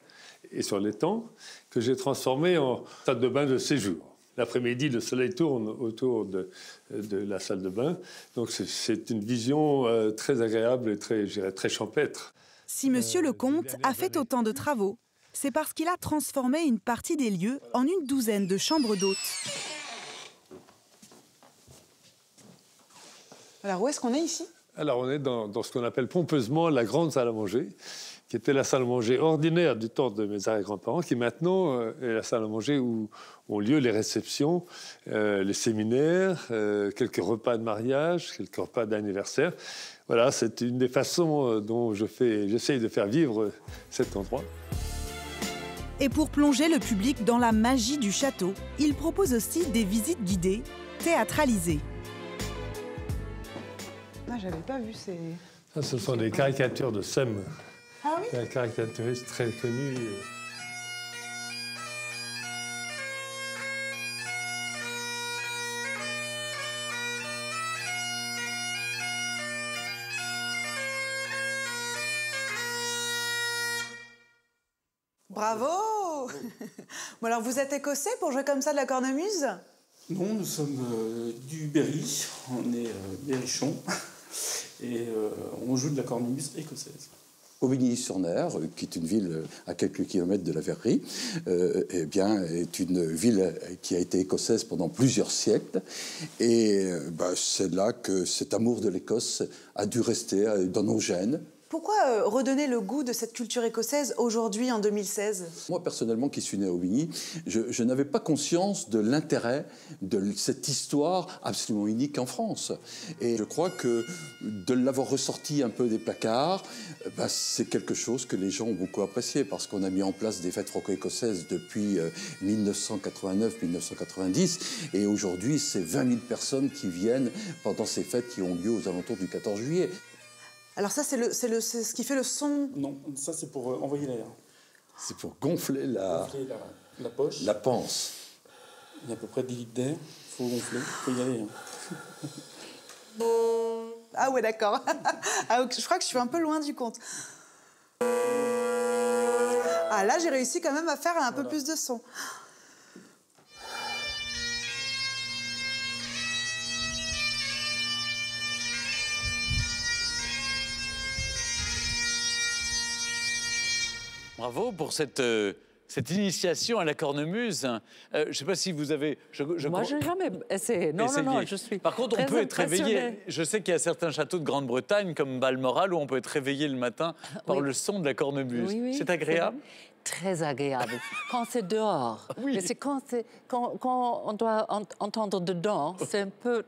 et sur l'étang, que j'ai transformée en salle de bain de séjour. L'après-midi, le soleil tourne autour de, de la salle de bain. Donc c'est- une vision euh, très agréable et très, très champêtre. Si Monsieur le Comte a fait autant de travaux, c'est parce qu'il a transformé une partie des lieux en une douzaine de chambres d'hôtes. Alors où est-ce qu'on est ici? Alors, on est dans, dans ce qu'on appelle pompeusement la grande salle à manger, qui était la salle à manger ordinaire du temps de mes arrière-grands-parents, qui maintenant euh, est la salle à manger où ont lieu les réceptions, euh, les séminaires, euh, quelques repas de mariage, quelques repas d'anniversaire. Voilà, c'est une des façons euh, dont je fais, j'essaye de faire vivre cet endroit. Et pour plonger le public dans la magie du château, il propose aussi des visites guidées, théâtralisées. Ah, j'avais pas vu ces... Ça, ce sont des caricatures de Sem, Ah oui un caricaturiste très connu. Bravo [LAUGHS] Bon alors vous êtes écossais pour jouer comme ça de la cornemuse? Non, nous sommes euh, du Berry, on est euh, berrichon [LAUGHS] et euh, on joue de la cornemuse écossaise. Aubigny-sur-Ner, qui est une ville à quelques kilomètres de la Verrerie, euh, eh bien, est une ville qui a été écossaise pendant plusieurs siècles. Et euh, bah, c'est là que cet amour de l'Écosse a dû rester euh, dans nos gènes. Pourquoi euh, redonner le goût de cette culture écossaise aujourd'hui en 2016 Moi, personnellement, qui suis né à Aubigny, je, n'avais pas conscience de l'intérêt de cette histoire absolument unique en France. Et je crois que de l'avoir ressorti un peu des placards, euh, bah, c'est quelque chose que les gens ont beaucoup apprécié parce qu'on a mis en place des fêtes franco-écossaises depuis euh, 1989-1990. Et aujourd'hui, c'est 20 000 personnes qui viennent pendant ces fêtes qui ont lieu aux alentours du 14 juillet. Alors ça c'est le, c'est le- c'est ce qui fait le son Non, ça c'est pour euh, envoyer l'air. C'est pour gonfler la, Gonfler la, la poche. la panse. Il y a à peu près 10 litres d'air. Il faut gonfler, il faut y aller. hein. [LAUGHS] Ah ouais d'accord. [LAUGHS] ah, ok, je crois que je suis un peu loin du compte. Ah là j'ai réussi quand même à faire un peu plus de son. Bravo pour cette, euh, cette initiation à la cornemuse. Euh, je ne sais pas si vous avez. je- je Moi, je n'ai jamais essayé. Non, non, je suis. Par contre, on peut être réveillé. Je sais qu'il y a certains châteaux de Grande-Bretagne, comme Balmoral, où on peut être réveillé le matin par Oui. le son de la cornemuse. Oui, oui, c'est agréable. Très agréable. [LAUGHS] Quand c'est dehors. Mais c'est quand, quand, quand on doit en- entendre dedans, c'est un peu,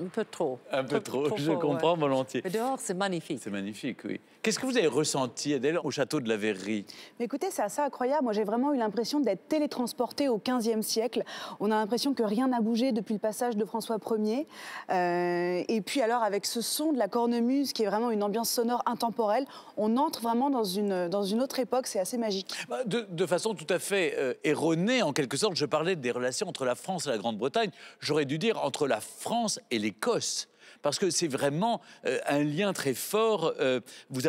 un peu trop. Un peu trop, je fort, comprends ouais. volontiers. Mais dehors, c'est magnifique. C'est magnifique, oui. Qu'est-ce que vous avez ressenti, Adèle, au château de la Verrerie? Mais écoutez, c'est assez incroyable. Moi, j'ai vraiment eu l'impression d'être télétransportée au XVe siècle. On a l'impression que rien n'a bougé depuis le passage de François Ier. Euh, et puis alors, avec ce son de la cornemuse, qui est vraiment une ambiance sonore intemporelle, on entre vraiment dans une, dans une autre époque. C'est assez magique. Bah, de, de façon tout à fait euh, erronée, en quelque sorte, je parlais des relations entre la France et la Grande-Bretagne. J'aurais dû dire entre la France et l'Écosse. Parce que c'est vraiment euh, un lien très fort. Euh, vous,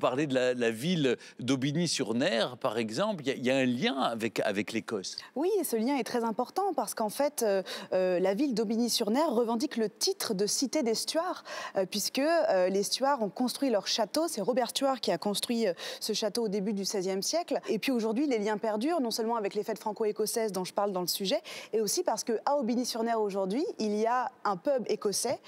parlez de la, ville d'Aubigny-sur-Ner, par exemple. Il y a- un lien avec, l'Écosse. Oui, et ce lien est très important parce qu'en fait, euh, la ville d'Aubigny-sur-Ner revendique le titre de cité des Stuarts, puisque les Stuarts ont construit leur château. C'est Robert Stuart qui a construit ce château au début du XVIe siècle. Et puis aujourd'hui, les liens perdurent, non seulement avec les fêtes franco-écossaises dont je parle dans le sujet, et aussi parce qu'à Aubigny-sur-Ner aujourd'hui, il y a un pub écossais,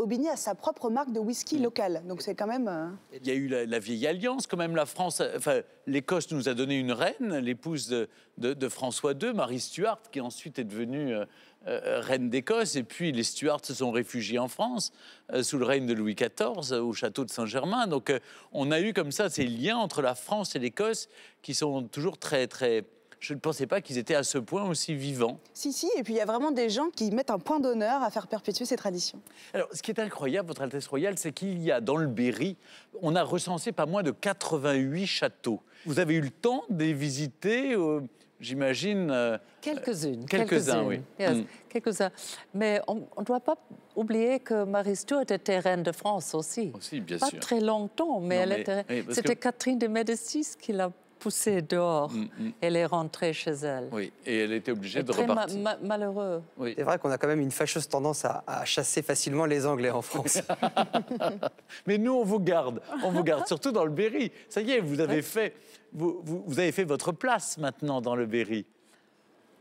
Aubigny a sa propre marque de whisky local. Donc c'est quand même... euh, Il y a eu la, la vieille alliance, quand même. La France, enfin, l'Écosse nous a donné une reine, l'épouse de, de- de François II, Marie Stuart, qui ensuite est devenue euh, euh, reine d'Écosse. Et puis les Stuarts se sont réfugiés en France euh, sous le règne de Louis XIV euh, au château de Saint-Germain. Donc on a eu comme ça ces liens entre la France et l'Écosse qui sont toujours très, très. Je ne pensais pas qu'ils étaient à ce point aussi vivants. Si, si, et puis il y a vraiment des gens qui mettent un point d'honneur à faire perpétuer ces traditions. Alors, ce qui est incroyable, Votre Altesse Royale, c'est qu'il y a dans le Berry, on a recensé pas moins de 88 châteaux. Vous avez eu le temps de les visiter, euh, j'imagine euh, Quelques-unes. Quelques-uns, oui. Yes, Mm. Quelques-uns. Mais on ne doit pas oublier que Marie Stuart était reine de France aussi. Aussi, bien pas sûr. très longtemps, mais Non, elle mais- était. oui, C'était que- Catherine de Médicis qui l'a poussée dehors. Mm, mm. Elle est rentrée chez elle. Oui, et elle était obligée Et de très ma- repartir. ma- malheureux. Oui. C'est vrai qu'on a quand même une fâcheuse tendance à, à chasser facilement les Anglais en France. [LAUGHS] Mais nous, on vous garde, on vous garde, surtout dans le Berry. Ça y est, vous avez fait, vous, vous- vous avez fait votre place maintenant dans le Berry.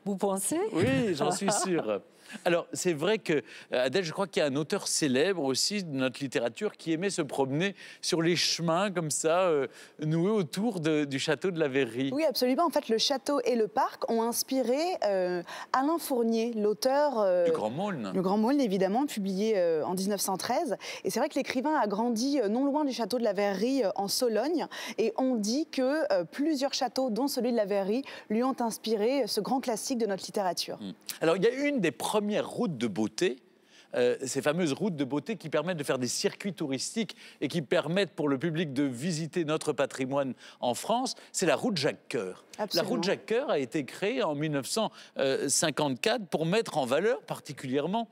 Vous pensez? Oui, j'en suis sûr. [LAUGHS] Alors, c'est vrai que, euh, Adèle, je crois qu'il y a un auteur célèbre aussi de notre littérature qui aimait se promener sur les chemins comme ça, euh, noués autour de- du château de la Verrerie. Oui, absolument. En fait, le château et le parc ont inspiré euh, Alain Fournier, l'auteur euh, Du Grand Maulne. Le Grand Maulne, évidemment, publié en 1913. Et c'est vrai que l'écrivain a grandi non loin du château de la Verrerie, en Sologne. Et on dit que plusieurs châteaux, dont celui de la Verrerie, lui ont inspiré ce grand classique de notre littérature. Alors, il y a une des premières routes de beauté. euh, ces fameuses routes de beauté qui permettent de faire des circuits touristiques et qui permettent pour le public de visiter notre patrimoine en France, c'est la route Jacques Coeur. La route Jacques Coeur a été créée en 1954 pour mettre en valeur particulièrement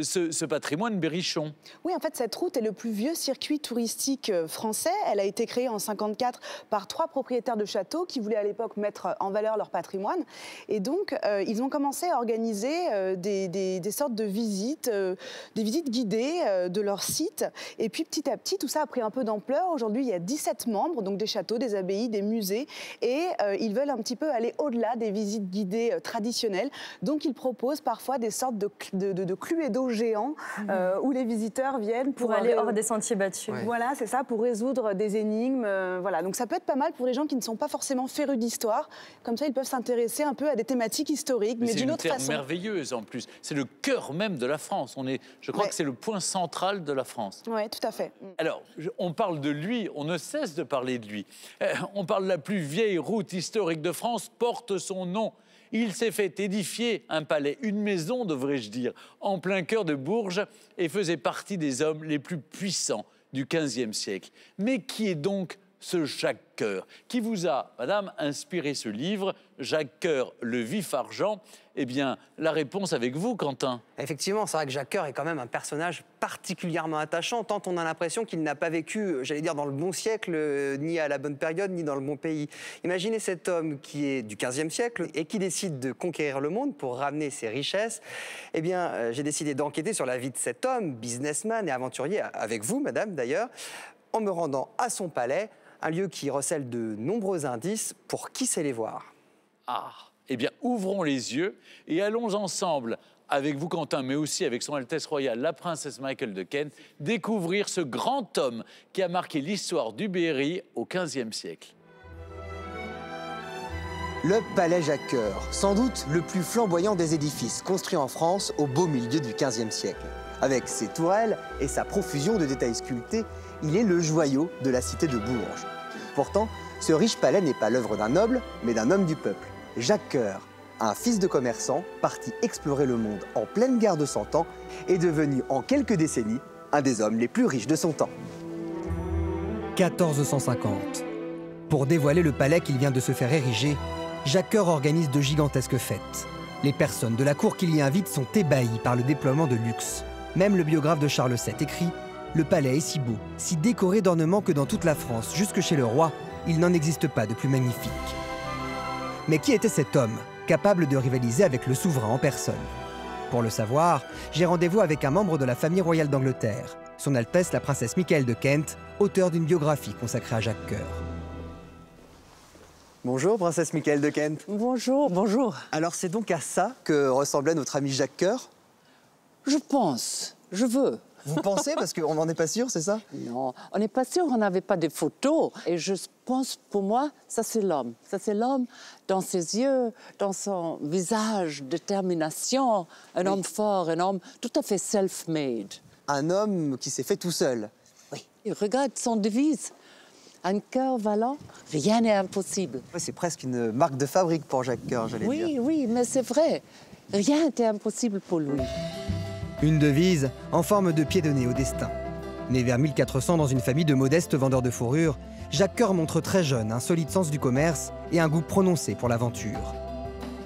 ce, patrimoine berrichon. Oui, en fait, cette route est le plus vieux circuit touristique euh, français. Elle a été créée en 54 par trois propriétaires de châteaux qui voulaient à l'époque mettre en valeur leur patrimoine. Et donc, euh, ils ont commencé à organiser euh, des, sortes de visites, des visites guidées de leur site. Et puis, petit à petit, tout ça a pris un peu d'ampleur. Aujourd'hui, il y a 17 membres, donc des châteaux, des abbayes, des musées. Et ils veulent un petit peu aller au-delà des visites guidées traditionnelles. Donc, ils proposent parfois des sortes de, de, de, de d'eau géants mhm. euh, où les visiteurs viennent pour, aller hors des sentiers battus. Voilà, c'est ça, pour résoudre des énigmes. Euh, voilà, donc ça peut être pas mal pour les gens qui ne sont pas forcément férus d'histoire. Comme ça, ils peuvent s'intéresser un peu à des thématiques historiques, mais, d'une autre façon. C'est merveilleuse en plus. C'est le cœur même de la France. On est, je crois que c'est le point central de la France. Oui, tout à fait. Mm. Alors, on parle de lui, on ne cesse de parler de lui. Euh, on parle de la plus vieille route historique de France, porte son nom. Il s'est fait édifier un palais, une maison, devrais-je dire, en plein cœur de Bourges et faisait partie des hommes les plus puissants du XVe siècle. Mais qui est donc ce Jacques Coeur Qui vous a, madame, inspiré ce livre, Jacques Coeur, le vif argent? Eh bien, la réponse avec vous, Quentin. Effectivement, c'est vrai que Jacques Coeur est quand même un personnage particulièrement attachant, tant on a l'impression qu'il n'a pas vécu, j'allais dire, dans le bon siècle, euh, ni à la bonne période, ni dans le bon pays. Imaginez cet homme qui est du XVe siècle et qui décide de conquérir le monde pour ramener ses richesses. Eh bien, euh, j'ai décidé d'enquêter sur la vie de cet homme, businessman et aventurier, avec vous, madame, d'ailleurs, en me rendant à son palais un lieu qui recèle de nombreux indices pour qui sait les voir. Ah, eh bien, ouvrons les yeux et allons ensemble avec vous, Quentin, mais aussi avec Son Altesse Royale, la princesse Michael de Kent, découvrir ce grand homme qui a marqué l'histoire du Berry au XVe siècle. Le Palais Jacques-Cœur, sans doute le plus flamboyant des édifices construits en France au beau milieu du XVe siècle. Avec ses tourelles et sa profusion de détails sculptés, il est le joyau de la cité de Bourges. Pourtant, ce riche palais n'est pas l'œuvre d'un noble, mais d'un homme du peuple, Jacques Coeur, un fils de commerçant parti explorer le monde en pleine guerre de Cent Ans et devenu en quelques décennies un des hommes les plus riches de son temps. 1450. Pour dévoiler le palais qu'il vient de se faire ériger, Jacques Coeur organise de gigantesques fêtes. Les personnes de la cour qu'il y invite sont ébahies par le déploiement de luxe. Même le biographe de Charles VII écrit le palais est si beau, si décoré d'ornements que dans toute la France, jusque chez le roi, il n'en existe pas de plus magnifique. Mais qui était cet homme, capable de rivaliser avec le souverain en personne? Pour le savoir, j'ai rendez-vous avec un membre de la famille royale d'Angleterre, son Altesse la princesse Michael de Kent, auteur d'une biographie consacrée à Jacques Coeur. Bonjour, princesse Michael de Kent. Bonjour, bonjour. Alors c'est donc à ça que ressemblait notre ami Jacques Coeur? Je pense, je veux. Vous pensez Parce qu'on n'en est pas sûr, c'est ça? Non, on n'est pas sûr, on n'avait pas de photos. Et je pense, pour moi, ça c'est l'homme. Ça c'est l'homme dans ses yeux, dans son visage, détermination. Un homme fort, un homme tout à fait self-made. Un homme qui s'est fait tout seul Oui. Il regarde son devise. Un cœur valant, rien n'est impossible. c'est presque une marque de fabrique pour Jacques Coeur, j'allais dire. Oui, oui, mais c'est vrai. Rien n'était impossible pour lui. Une devise en forme de pied de nez au destin. Né vers 1400 dans une famille de modestes vendeurs de fourrures, Jacques Coeur montre très jeune un solide sens du commerce et un goût prononcé pour l'aventure.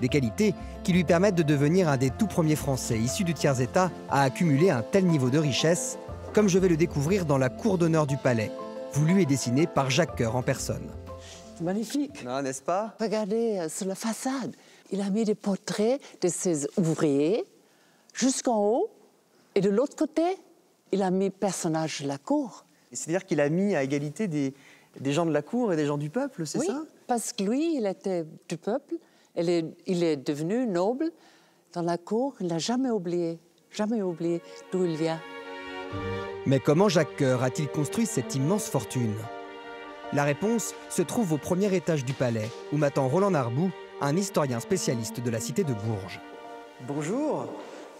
Des qualités qui lui permettent de devenir un des tout premiers Français issus du tiers-état à accumuler un tel niveau de richesse, comme je vais le découvrir dans la cour d'honneur du palais, voulu et dessiné par Jacques Coeur en personne. Magnifique. n'est-ce pas? Regardez euh, sur la façade. Il a mis des portraits de ses ouvriers jusqu'en haut et de l'autre côté, il a mis personnage de la cour. C'est-à-dire qu'il a mis à égalité des, des, gens de la cour et des gens du peuple, c'est ça? Oui, parce que lui, il était du peuple, il est, il est devenu noble. Dans la cour, il n'a jamais oublié, jamais oublié d'où il vient. Mais comment Jacques Coeur a-t-il construit cette immense fortune? La réponse se trouve au premier étage du palais, où m'attend Roland Narbou, un historien spécialiste de la cité de Bourges. Bonjour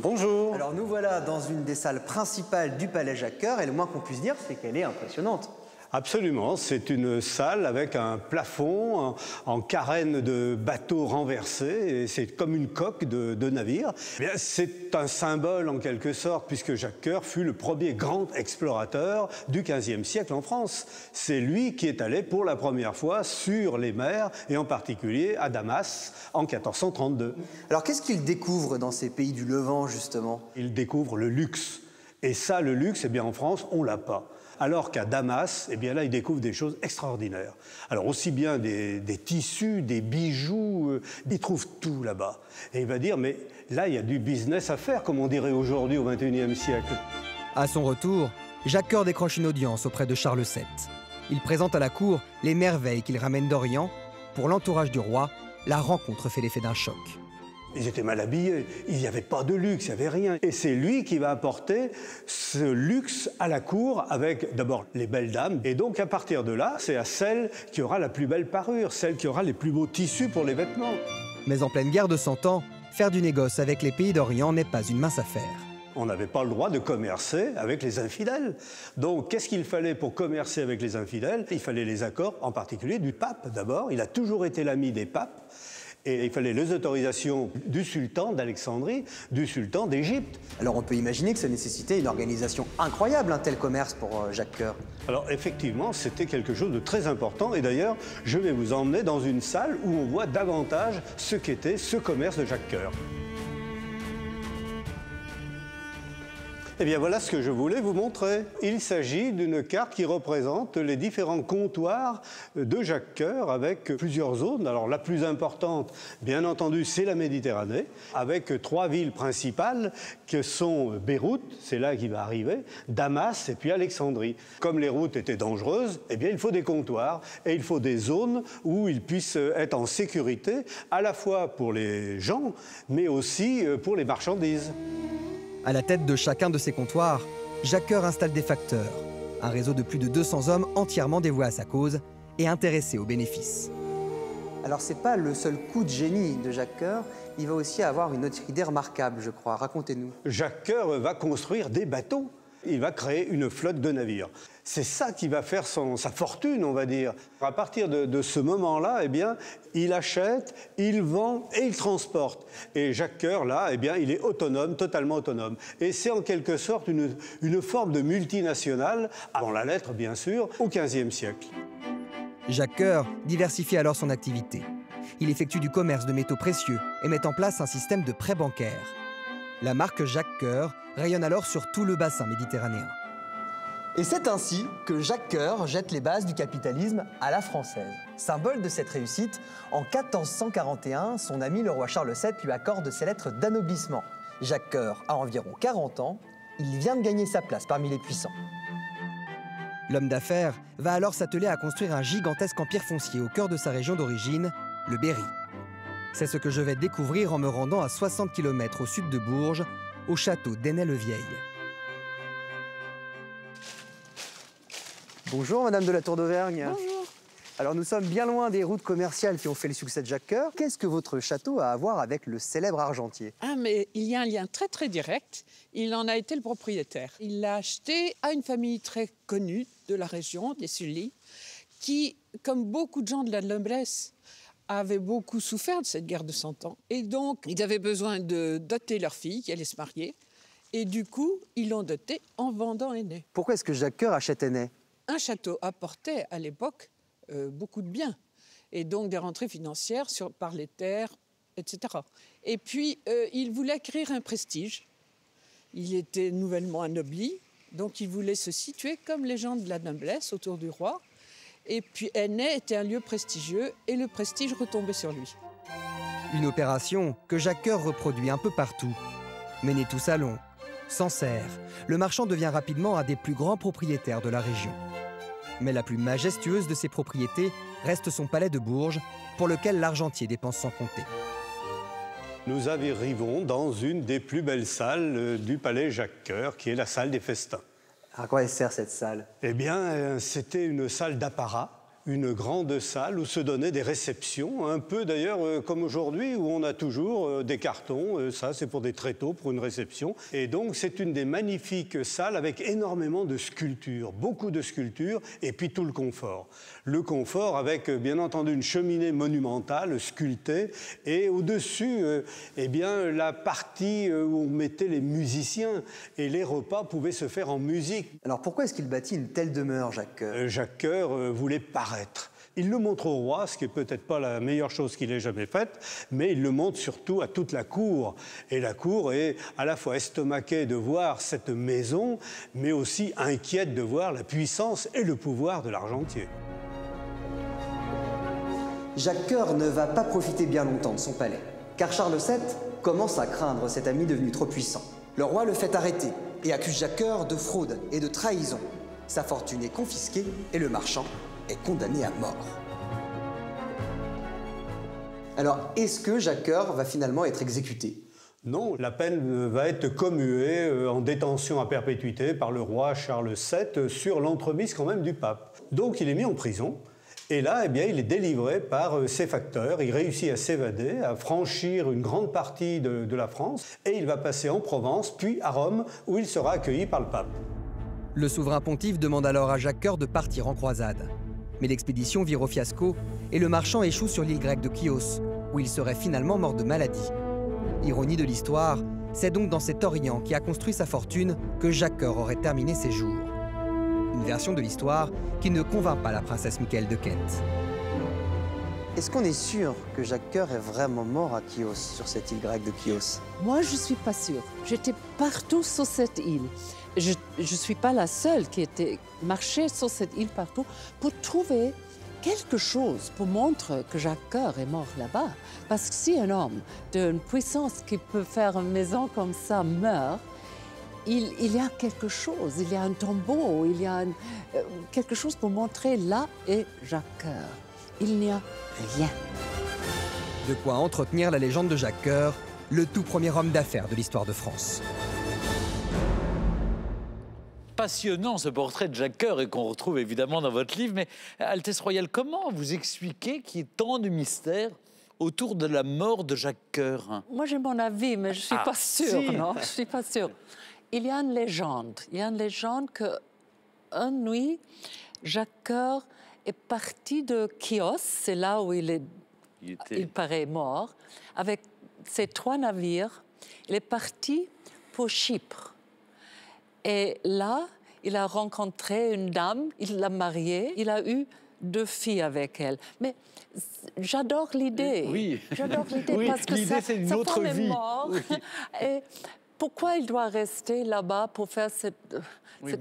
Bonjour. Alors nous voilà dans une des salles principales du Palais Jacques Coeur et le moins qu'on puisse dire, c'est qu'elle est impressionnante. Absolument, c'est une salle avec un plafond en, en carène de bateau renversé, et c'est comme une coque de, de navire. Eh bien, C'est un symbole en quelque sorte, puisque Jacques Coeur fut le premier grand explorateur du XVe siècle en France. C'est lui qui est allé pour la première fois sur les mers, et en particulier à Damas en 1432. Alors qu'est-ce qu'il découvre dans ces pays du Levant, justement? Il découvre le luxe. Et ça, le luxe, eh bien, en France, on l'a pas. Alors qu'à Damas, eh bien là, il découvre des choses extraordinaires. Alors aussi bien des, tissus, des bijoux, euh, il trouve tout là-bas. Et il va dire, mais là, il y a du business à faire, comme on dirait aujourd'hui au XXIe siècle. À son retour, Jacques Coeur décroche une audience auprès de Charles VII. Il présente à la cour les merveilles qu'il ramène d'Orient. Pour l'entourage du roi, la rencontre fait l'effet d'un choc. Ils étaient mal habillés, il n'y avait pas de luxe, il n'y avait rien. Et c'est lui qui va apporter ce luxe à la cour avec d'abord les belles dames. Et donc à partir de là, c'est à celle qui aura la plus belle parure, celle qui aura les plus beaux tissus pour les vêtements. Mais en pleine guerre de Cent Ans, faire du négoce avec les pays d'Orient n'est pas une mince affaire. On n'avait pas le droit de commercer avec les infidèles. Donc, qu'est-ce qu'il fallait pour commercer avec les infidèles? Il fallait les accords, en particulier du pape d'abord. Il a toujours été l'ami des papes. Et il fallait les autorisations du sultan d'Alexandrie, du sultan d'Égypte. Alors on peut imaginer que ça nécessitait une organisation incroyable, un tel commerce pour euh, Jacques Coeur. Alors effectivement, c'était quelque chose de très important. Et d'ailleurs, je vais vous emmener dans une salle où on voit davantage ce qu'était ce commerce de Jacques Coeur. Eh bien voilà ce que je voulais vous montrer. Il s'agit d'une carte qui représente les différents comptoirs de Jacques Coeur avec plusieurs zones. Alors la plus importante, bien entendu, c'est la Méditerranée, avec trois villes principales que sont Beyrouth, c'est là qu'il va arriver, Damas et puis Alexandrie. Comme les routes étaient dangereuses, eh bien il faut des comptoirs et il faut des zones où ils puissent être en sécurité, à la fois pour les gens, mais aussi pour les marchandises. À la tête de chacun de ces comptoirs, Jacques Coeur installe des facteurs, un réseau de plus de 200 hommes entièrement dévoués à sa cause et intéressés aux bénéfices. Alors c'est pas le seul coup de génie de Jacques Coeur, il va aussi avoir une autre idée remarquable, je crois. Racontez-nous. Jacques Coeur va construire des bateaux. Il va créer une flotte de navires. C'est ça qui va faire son- sa fortune, on va dire. À partir de, de ce moment-là, eh bien, il achète, il vend et il transporte. Et Jacques Coeur, là, eh bien, il est autonome, totalement autonome. Et c'est en quelque sorte une, une forme de multinationale, avant la lettre, bien sûr, au XVe siècle. Jacques Coeur diversifie alors son activité. Il effectue du commerce de métaux précieux et met en place un système de prêt bancaire. La marque Jacques Coeur rayonne alors sur tout le bassin méditerranéen. Et c'est ainsi que Jacques Coeur jette les bases du capitalisme à la française. Symbole de cette réussite, en 1441, son ami le roi Charles VII lui accorde ses lettres d'anoblissement. Jacques Coeur a environ 40 ans, il vient de gagner sa place parmi les puissants. L'homme d'affaires va alors s'atteler à construire un gigantesque empire foncier au cœur de sa région d'origine, le Berry. C'est ce que je vais découvrir en me rendant à 60 km au sud de Bourges, au château d'Ainay-le-Vieil. Bonjour Madame de la Tour d'Auvergne. Bonjour. Alors nous sommes bien loin des routes commerciales qui ont fait le succès de Jacques Coeur. Qu'est-ce que votre château a à voir avec le célèbre argentier? Ah, mais il y a un lien très très direct. Il en a été le propriétaire. Il l'a acheté à une famille très connue de la région, des Sully, qui, comme beaucoup de gens de la noblesse, avaient beaucoup souffert de cette guerre de Cent Ans. Et donc, ils avaient besoin de doter leur fille qui allait se marier. Et du coup, ils l'ont dotée en vendant Aîné. Pourquoi est-ce que Jacques Coeur achète Aînay Un château apportait à l'époque euh, beaucoup de biens et donc des rentrées financières sur, par les terres, etc. Et puis, euh, il voulait acquérir un prestige. Il était nouvellement anobli, donc il voulait se situer comme les gens de la noblesse autour du roi. Et puis, Aînay était un lieu prestigieux et le prestige retombait sur lui. Une opération que Jacques Coeur reproduit un peu partout. Menez tout salon, Sancerre, le marchand devient rapidement un des plus grands propriétaires de la région. Mais la plus majestueuse de ses propriétés reste son palais de Bourges, pour lequel l'argentier dépense sans compter. Nous arrivons dans une des plus belles salles euh, du palais Jacques Coeur, qui est la salle des festins. À quoi elle sert cette salle? Eh bien, euh, c'était une salle d'apparat une grande salle où se donnaient des réceptions, un peu d'ailleurs euh, comme aujourd'hui où on a toujours euh, des cartons, euh, ça c'est pour des tréteaux, pour une réception. Et donc c'est une des magnifiques salles avec énormément de sculptures, beaucoup de sculptures et puis tout le confort. Le confort avec bien entendu une cheminée monumentale sculptée et au-dessus eh bien la partie où on mettait les musiciens et les repas pouvaient se faire en musique. Alors pourquoi est-ce qu'il bâtit une telle demeure, Jacques Coeur? Jacques Coeur voulait il le montre au roi, ce qui est peut-être pas la meilleure chose qu'il ait jamais faite, mais il le montre surtout à toute la cour. Et la cour est à la fois estomaquée de voir cette maison, mais aussi inquiète de voir la puissance et le pouvoir de l'argentier. Jacques Coeur ne va pas profiter bien longtemps de son palais, car Charles VII commence à craindre cet ami devenu trop puissant. Le roi le fait arrêter et accuse Jacques Coeur de fraude et de trahison. Sa fortune est confisquée et le marchand est condamné à mort. Alors, est-ce que Jacques Coeur va finalement être exécuté? Non, la peine va être commuée euh, en détention à perpétuité par le roi Charles VII sur l'entremise quand même du pape. Donc il est mis en prison. Et là, eh bien, il est délivré par euh, ses facteurs. Il réussit à s'évader, à franchir une grande partie de, de la France. Et il va passer en Provence, puis à Rome, où il sera accueilli par le pape. Le souverain pontife demande alors à Jacques Coeur de partir en croisade. Mais l'expédition vire au fiasco et le marchand échoue sur l'île grecque de Chios, où il serait finalement mort de maladie. Ironie de l'histoire, c'est donc dans cet Orient qui a construit sa fortune que Jacques Coeur aurait terminé ses jours. Une version de l'histoire qui ne convainc pas la princesse Michael de Kent. Est-ce qu'on est sûr que Jacques Coeur est vraiment mort à Chios, sur cette île grecque de Chios? Moi, je suis pas sûre. J'étais partout sur cette île je ne suis pas la seule qui était marché sur cette île partout pour trouver quelque chose pour montrer que Jacques Coeur est mort là-bas. Parce que si un homme d'une puissance qui peut faire une maison comme ça meurt, il, y a quelque chose, il y a un tombeau, il y a euh, quelque chose pour montrer là est Jacques Coeur. Il n'y a rien. De quoi entretenir la légende de Jacques Coeur, le tout premier homme d'affaires de l'histoire de France passionnant ce portrait de Jacques Coeur et qu'on retrouve évidemment dans votre livre. Mais Altesse Royale, comment vous expliquez qu'il y ait tant de mystères autour de la mort de Jacques Coeur? Moi j'ai mon avis, mais je ne suis ah, pas sûre. Non, je suis pas sûre. Il y a une légende. Il y a une légende que une nuit, Jacques Coeur est parti de Chios, c'est là où il est, il, il paraît mort, avec ses trois navires. Il est parti pour Chypre. Et là, il a rencontré une dame, il l'a mariée, il a eu deux filles avec elle. Mais j'adore l'idée. Oui. J'adore l'idée parce que ça, c'est une autre vie. Et pourquoi il doit rester là-bas pour faire cette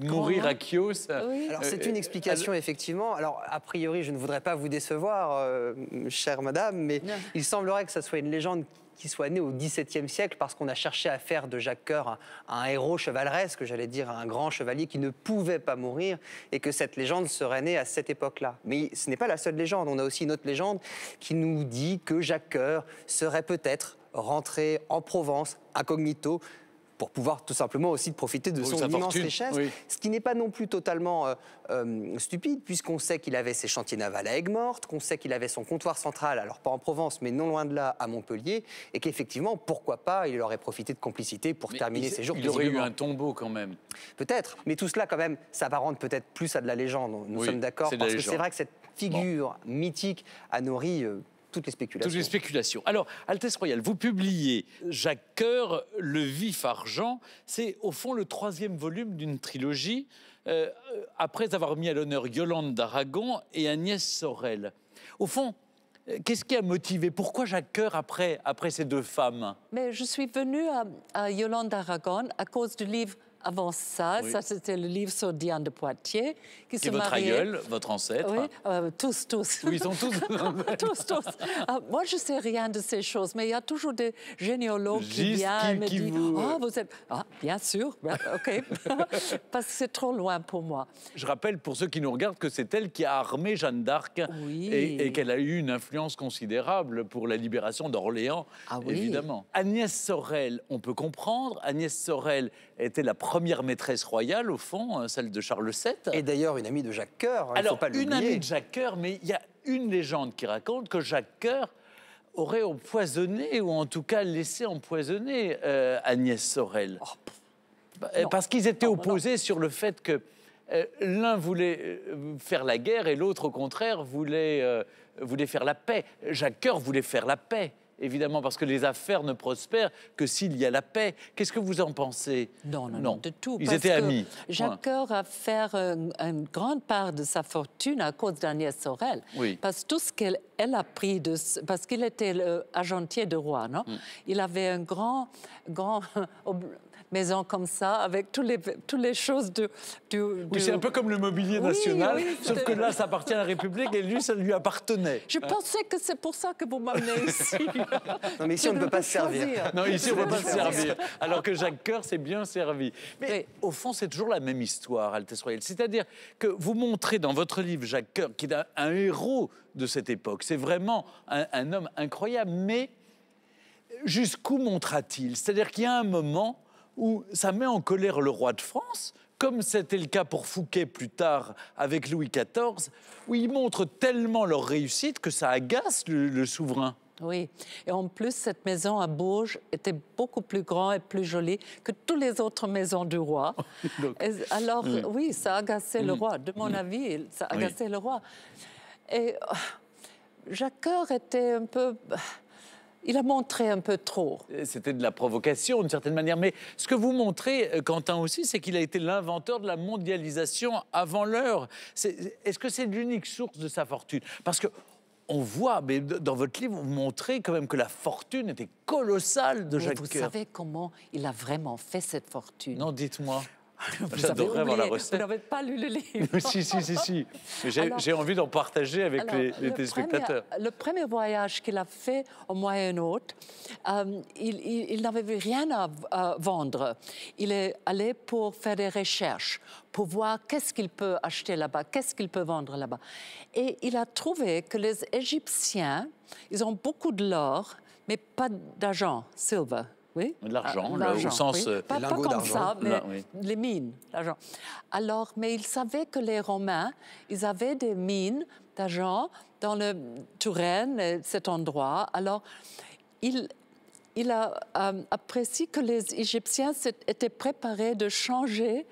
mourir à Chios. Alors c'est une explication effectivement. Alors a priori, je ne voudrais pas vous décevoir, euh, chère madame, mais il semblerait que ça soit une légende qui soit né au XVIIe siècle parce qu'on a cherché à faire de Jacques Coeur un, héros chevaleresque, j'allais dire un grand chevalier qui ne pouvait pas mourir et que cette légende serait née à cette époque-là. Mais ce n'est pas la seule légende. On a aussi une autre légende qui nous dit que Jacques Coeur serait peut-être rentré en Provence incognito pour pouvoir tout simplement aussi profiter de son immense richesse, ce qui n'est pas non plus totalement euh, euh, stupide, puisqu'on sait qu'il avait ses chantiers navals à Aigues-Mortes, qu'on sait qu'il avait son comptoir central, alors pas en Provence, mais non loin de là, à Montpellier, et qu'effectivement, pourquoi pas, il aurait profité de complicité pour terminer ses jours. Il aurait eu un tombeau quand même. Peut-être, mais tout cela quand même, ça rendre peut-être plus à de la légende, nous sommes d'accord, parce que c'est vrai que cette figure mythique a nourri euh, toutes les spéculations. Toutes les spéculations. Alors, Altesse Royale, vous publiez Jacques Coeur, Le vif argent. C'est au fond le troisième volume d'une trilogie, euh, après avoir mis à l'honneur Yolande d'Aragon et Agnès Sorel. Au fond, euh, Qu'est-ce qui a motivé? Pourquoi Jacques Coeur après, après ces deux femmes? Mais Je suis venue à, à Yolande d'Aragon à cause du livre avant ça, ça c'était le livre sur Diane de Poitiers. Qui, se votre aïeul, votre ancêtre. Oui, euh, tous, tous. Oui, ils sont tous. [LAUGHS] tous, tous. Ah, moi, je ne sais rien de ces choses, mais il y a toujours des généalogues qui viennent me disent vous... Ah, vous êtes. Ah, bien sûr, OK. [LAUGHS] Parce que c'est trop loin pour moi. Je rappelle pour ceux qui nous regardent que c'est elle qui a armé Jeanne d'Arc et, qu'elle a eu une influence considérable pour la libération d'Orléans, ah, évidemment. Agnès Sorel, on peut comprendre. Agnès Sorel était la première maîtresse royale, au fond, hein, celle de Charles VII. Et d'ailleurs, une amie de Jacques Coeur, faut Alors, pas une amie de Jacques Coeur, mais il y a une légende qui raconte que Jacques Coeur aurait empoisonné, ou en tout cas laissé empoisonner euh, Agnès Sorel. Bah, euh, Parce qu'ils étaient opposés sur le fait que euh, l'un voulait euh, faire la guerre et l'autre, au contraire, voulait, euh, voulait faire la paix. Jacques Coeur voulait faire la paix, évidemment, parce que les affaires ne prospèrent que s'il y a la paix. Qu'est-ce que vous en pensez? Non, non, non, de tout. Ils parce étaient amis. Jacques Coeur a fait euh, une grande part de sa fortune à cause d'Agnès Sorel. Oui. Parce que tout ce qu'elle elle a pris, de, ce- parce qu'il était l'agentier de roi, non? Mm. Il avait un grand, grand [LAUGHS] maison comme ça, avec tous les, toutes les choses du... du- Oui, c'est un peu comme le mobilier national, oui, sauf que là, ça appartient à la République et lui, ça lui appartenait. Je pensais que c'est pour ça que vous m'amenez [LAUGHS] ici. Non, mais ici, on ne peut pas se servir. Non, ici, on ne peut pas se servir. Alors que Jacques Coeur s'est bien servi. Mais au fond, c'est toujours la même histoire, Altesse Royale. C'est-à-dire que vous montrez dans votre livre Jacques Coeur, qui est un, un héros de cette époque. C'est vraiment un, un homme incroyable. Mais jusqu'où montra-t-il C'est-à-dire qu'il y a un moment où ça met en colère le roi de France, comme c'était le cas pour Fouquet plus tard avec Louis XIV, où ils montrent tellement leur réussite que ça agace le- le souverain. Oui, et en plus, cette maison à Bourges était beaucoup plus grande et plus jolie que toutes les autres maisons du roi. [LAUGHS] Alors, Mm. oui, ça agaçait le Mm. roi. De mon Mm. avis, ça Oui. agaçait le roi. Et Jacques Coeur était un peu... Il a montré un peu trop. C'était de la provocation d'une certaine manière. Mais ce que vous montrez, euh, Quentin aussi, c'est qu'il a été l'inventeur de la mondialisation avant l'heure. Est-ce que c'est l'unique source de sa fortune? Parce que on voit, mais dans votre livre, vous montrez quand même que la fortune était colossale de Mais Jacques vous Coeur. savez comment il a vraiment fait cette fortune Non, dites-moi. [LAUGHS] J'adorerais avoir la recette. Vous n'avez pas lu le livre. [LAUGHS] si, si, si, si. [LAUGHS] J'ai envie d'en partager avec Alors, les, les le téléspectateurs. Premier, le premier voyage qu'il a fait au Moyen-Orient, euh, il, il- il n'avait rien à, à vendre. Il est allé pour faire des recherches, pour voir qu'est-ce qu'il peut acheter là-bas, qu'est-ce qu'il peut vendre là-bas. Et il a trouvé que les Égyptiens, ils ont beaucoup de l'or, mais pas d'argent, silver. Oui? De l'argent, Ah, là, au l'argent, sens, oui. euh, Pas, comme d'argent. ça, mais Là, oui. les mines d'argent. Alors, mais il savait que les Romains, ils avaient des mines d'argent dans le Touraine, euh, cet endroit. Alors, il, il a euh, apprécié que les Égyptiens étaient préparés de changer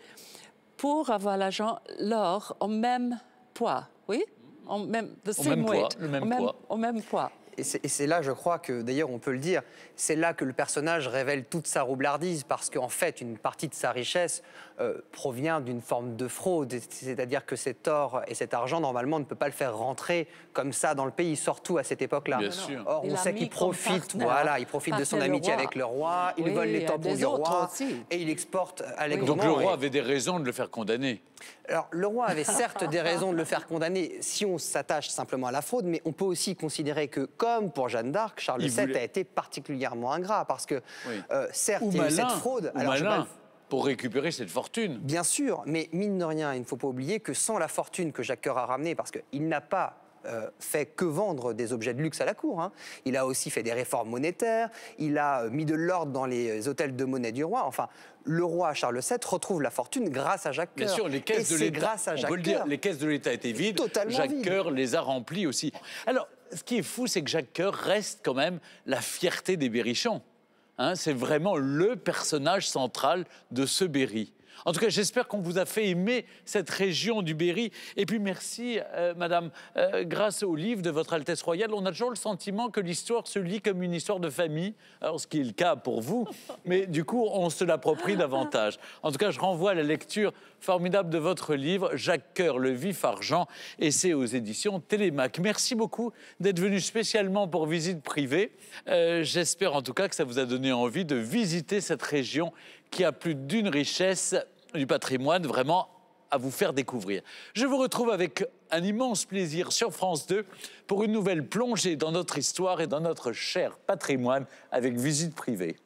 pour avoir l'argent, l'or au même poids. Oui? En même, the Au même poids, weight. le même au poids. au même poids. Et c'est là, je crois que, d'ailleurs, on peut le dire, c'est là que le personnage révèle toute sa roublardise, parce qu'en fait, une partie de sa richesse euh, provient d'une forme de fraude. C'est-à-dire que cet or et cet argent, normalement, ne peut pas le faire rentrer comme ça dans le pays, surtout à cette époque-là. Or, on sait qu'il profite, voilà, il profite de son amitié avec le roi, il Oui, vole les tampons du roi, aussi. et il exporte allègrement. Donc le roi et- avait des raisons de le faire condamner. alors, le roi avait certes des raisons de le faire condamner si on s'attache simplement à la fraude, mais on peut aussi considérer que, comme pour Jeanne d'Arc, Charles Il VII voulait- a été particulièrement ingrat parce que, Oui. euh, certes, Ou il y a eu malin, cette fraude. ou Alors, malin pour récupérer cette fortune. Bien sûr, mais mine de rien, il ne faut pas oublier que sans la fortune que Jacques Coeur a ramenée, parce qu'il n'a pas euh, fait que vendre des objets de luxe à la cour. hein. Il a aussi fait des réformes monétaires, il a euh, mis de l'ordre dans les hôtels de monnaie du roi. Enfin, le roi Charles VII retrouve la fortune grâce à Jacques Bien Coeur. sûr, les Et caisses de l'État, grâce à on peut le dire, les caisses de l'État étaient vides. Totalement Jacques. Coeur les a remplies aussi. Alors, ce qui est fou, c'est que Jacques Coeur reste quand même la fierté des Berrichons. Hein, c'est vraiment le personnage central de ce Berry. En tout cas, j'espère qu'on vous a fait aimer cette région du Berry. Et puis merci, euh, Madame, Euh, grâce au livre de Votre Altesse Royale, on a toujours le sentiment que l'histoire se lit comme une histoire de famille. Alors, ce qui est le cas pour vous, [LAUGHS] mais du coup, on se l'approprie davantage. En tout cas, je renvoie à la lecture formidable de votre livre, Jacques Coeur, le vif argent, et c'est aux éditions Télémac. Merci beaucoup d'être venu spécialement pour visite privée. Euh, J'espère en tout cas que ça vous a donné envie de visiter cette région qui a plus d'une richesse du patrimoine vraiment à vous faire découvrir. Je vous retrouve avec un immense plaisir sur France 2 pour une nouvelle plongée dans notre histoire et dans notre cher patrimoine avec visite privée.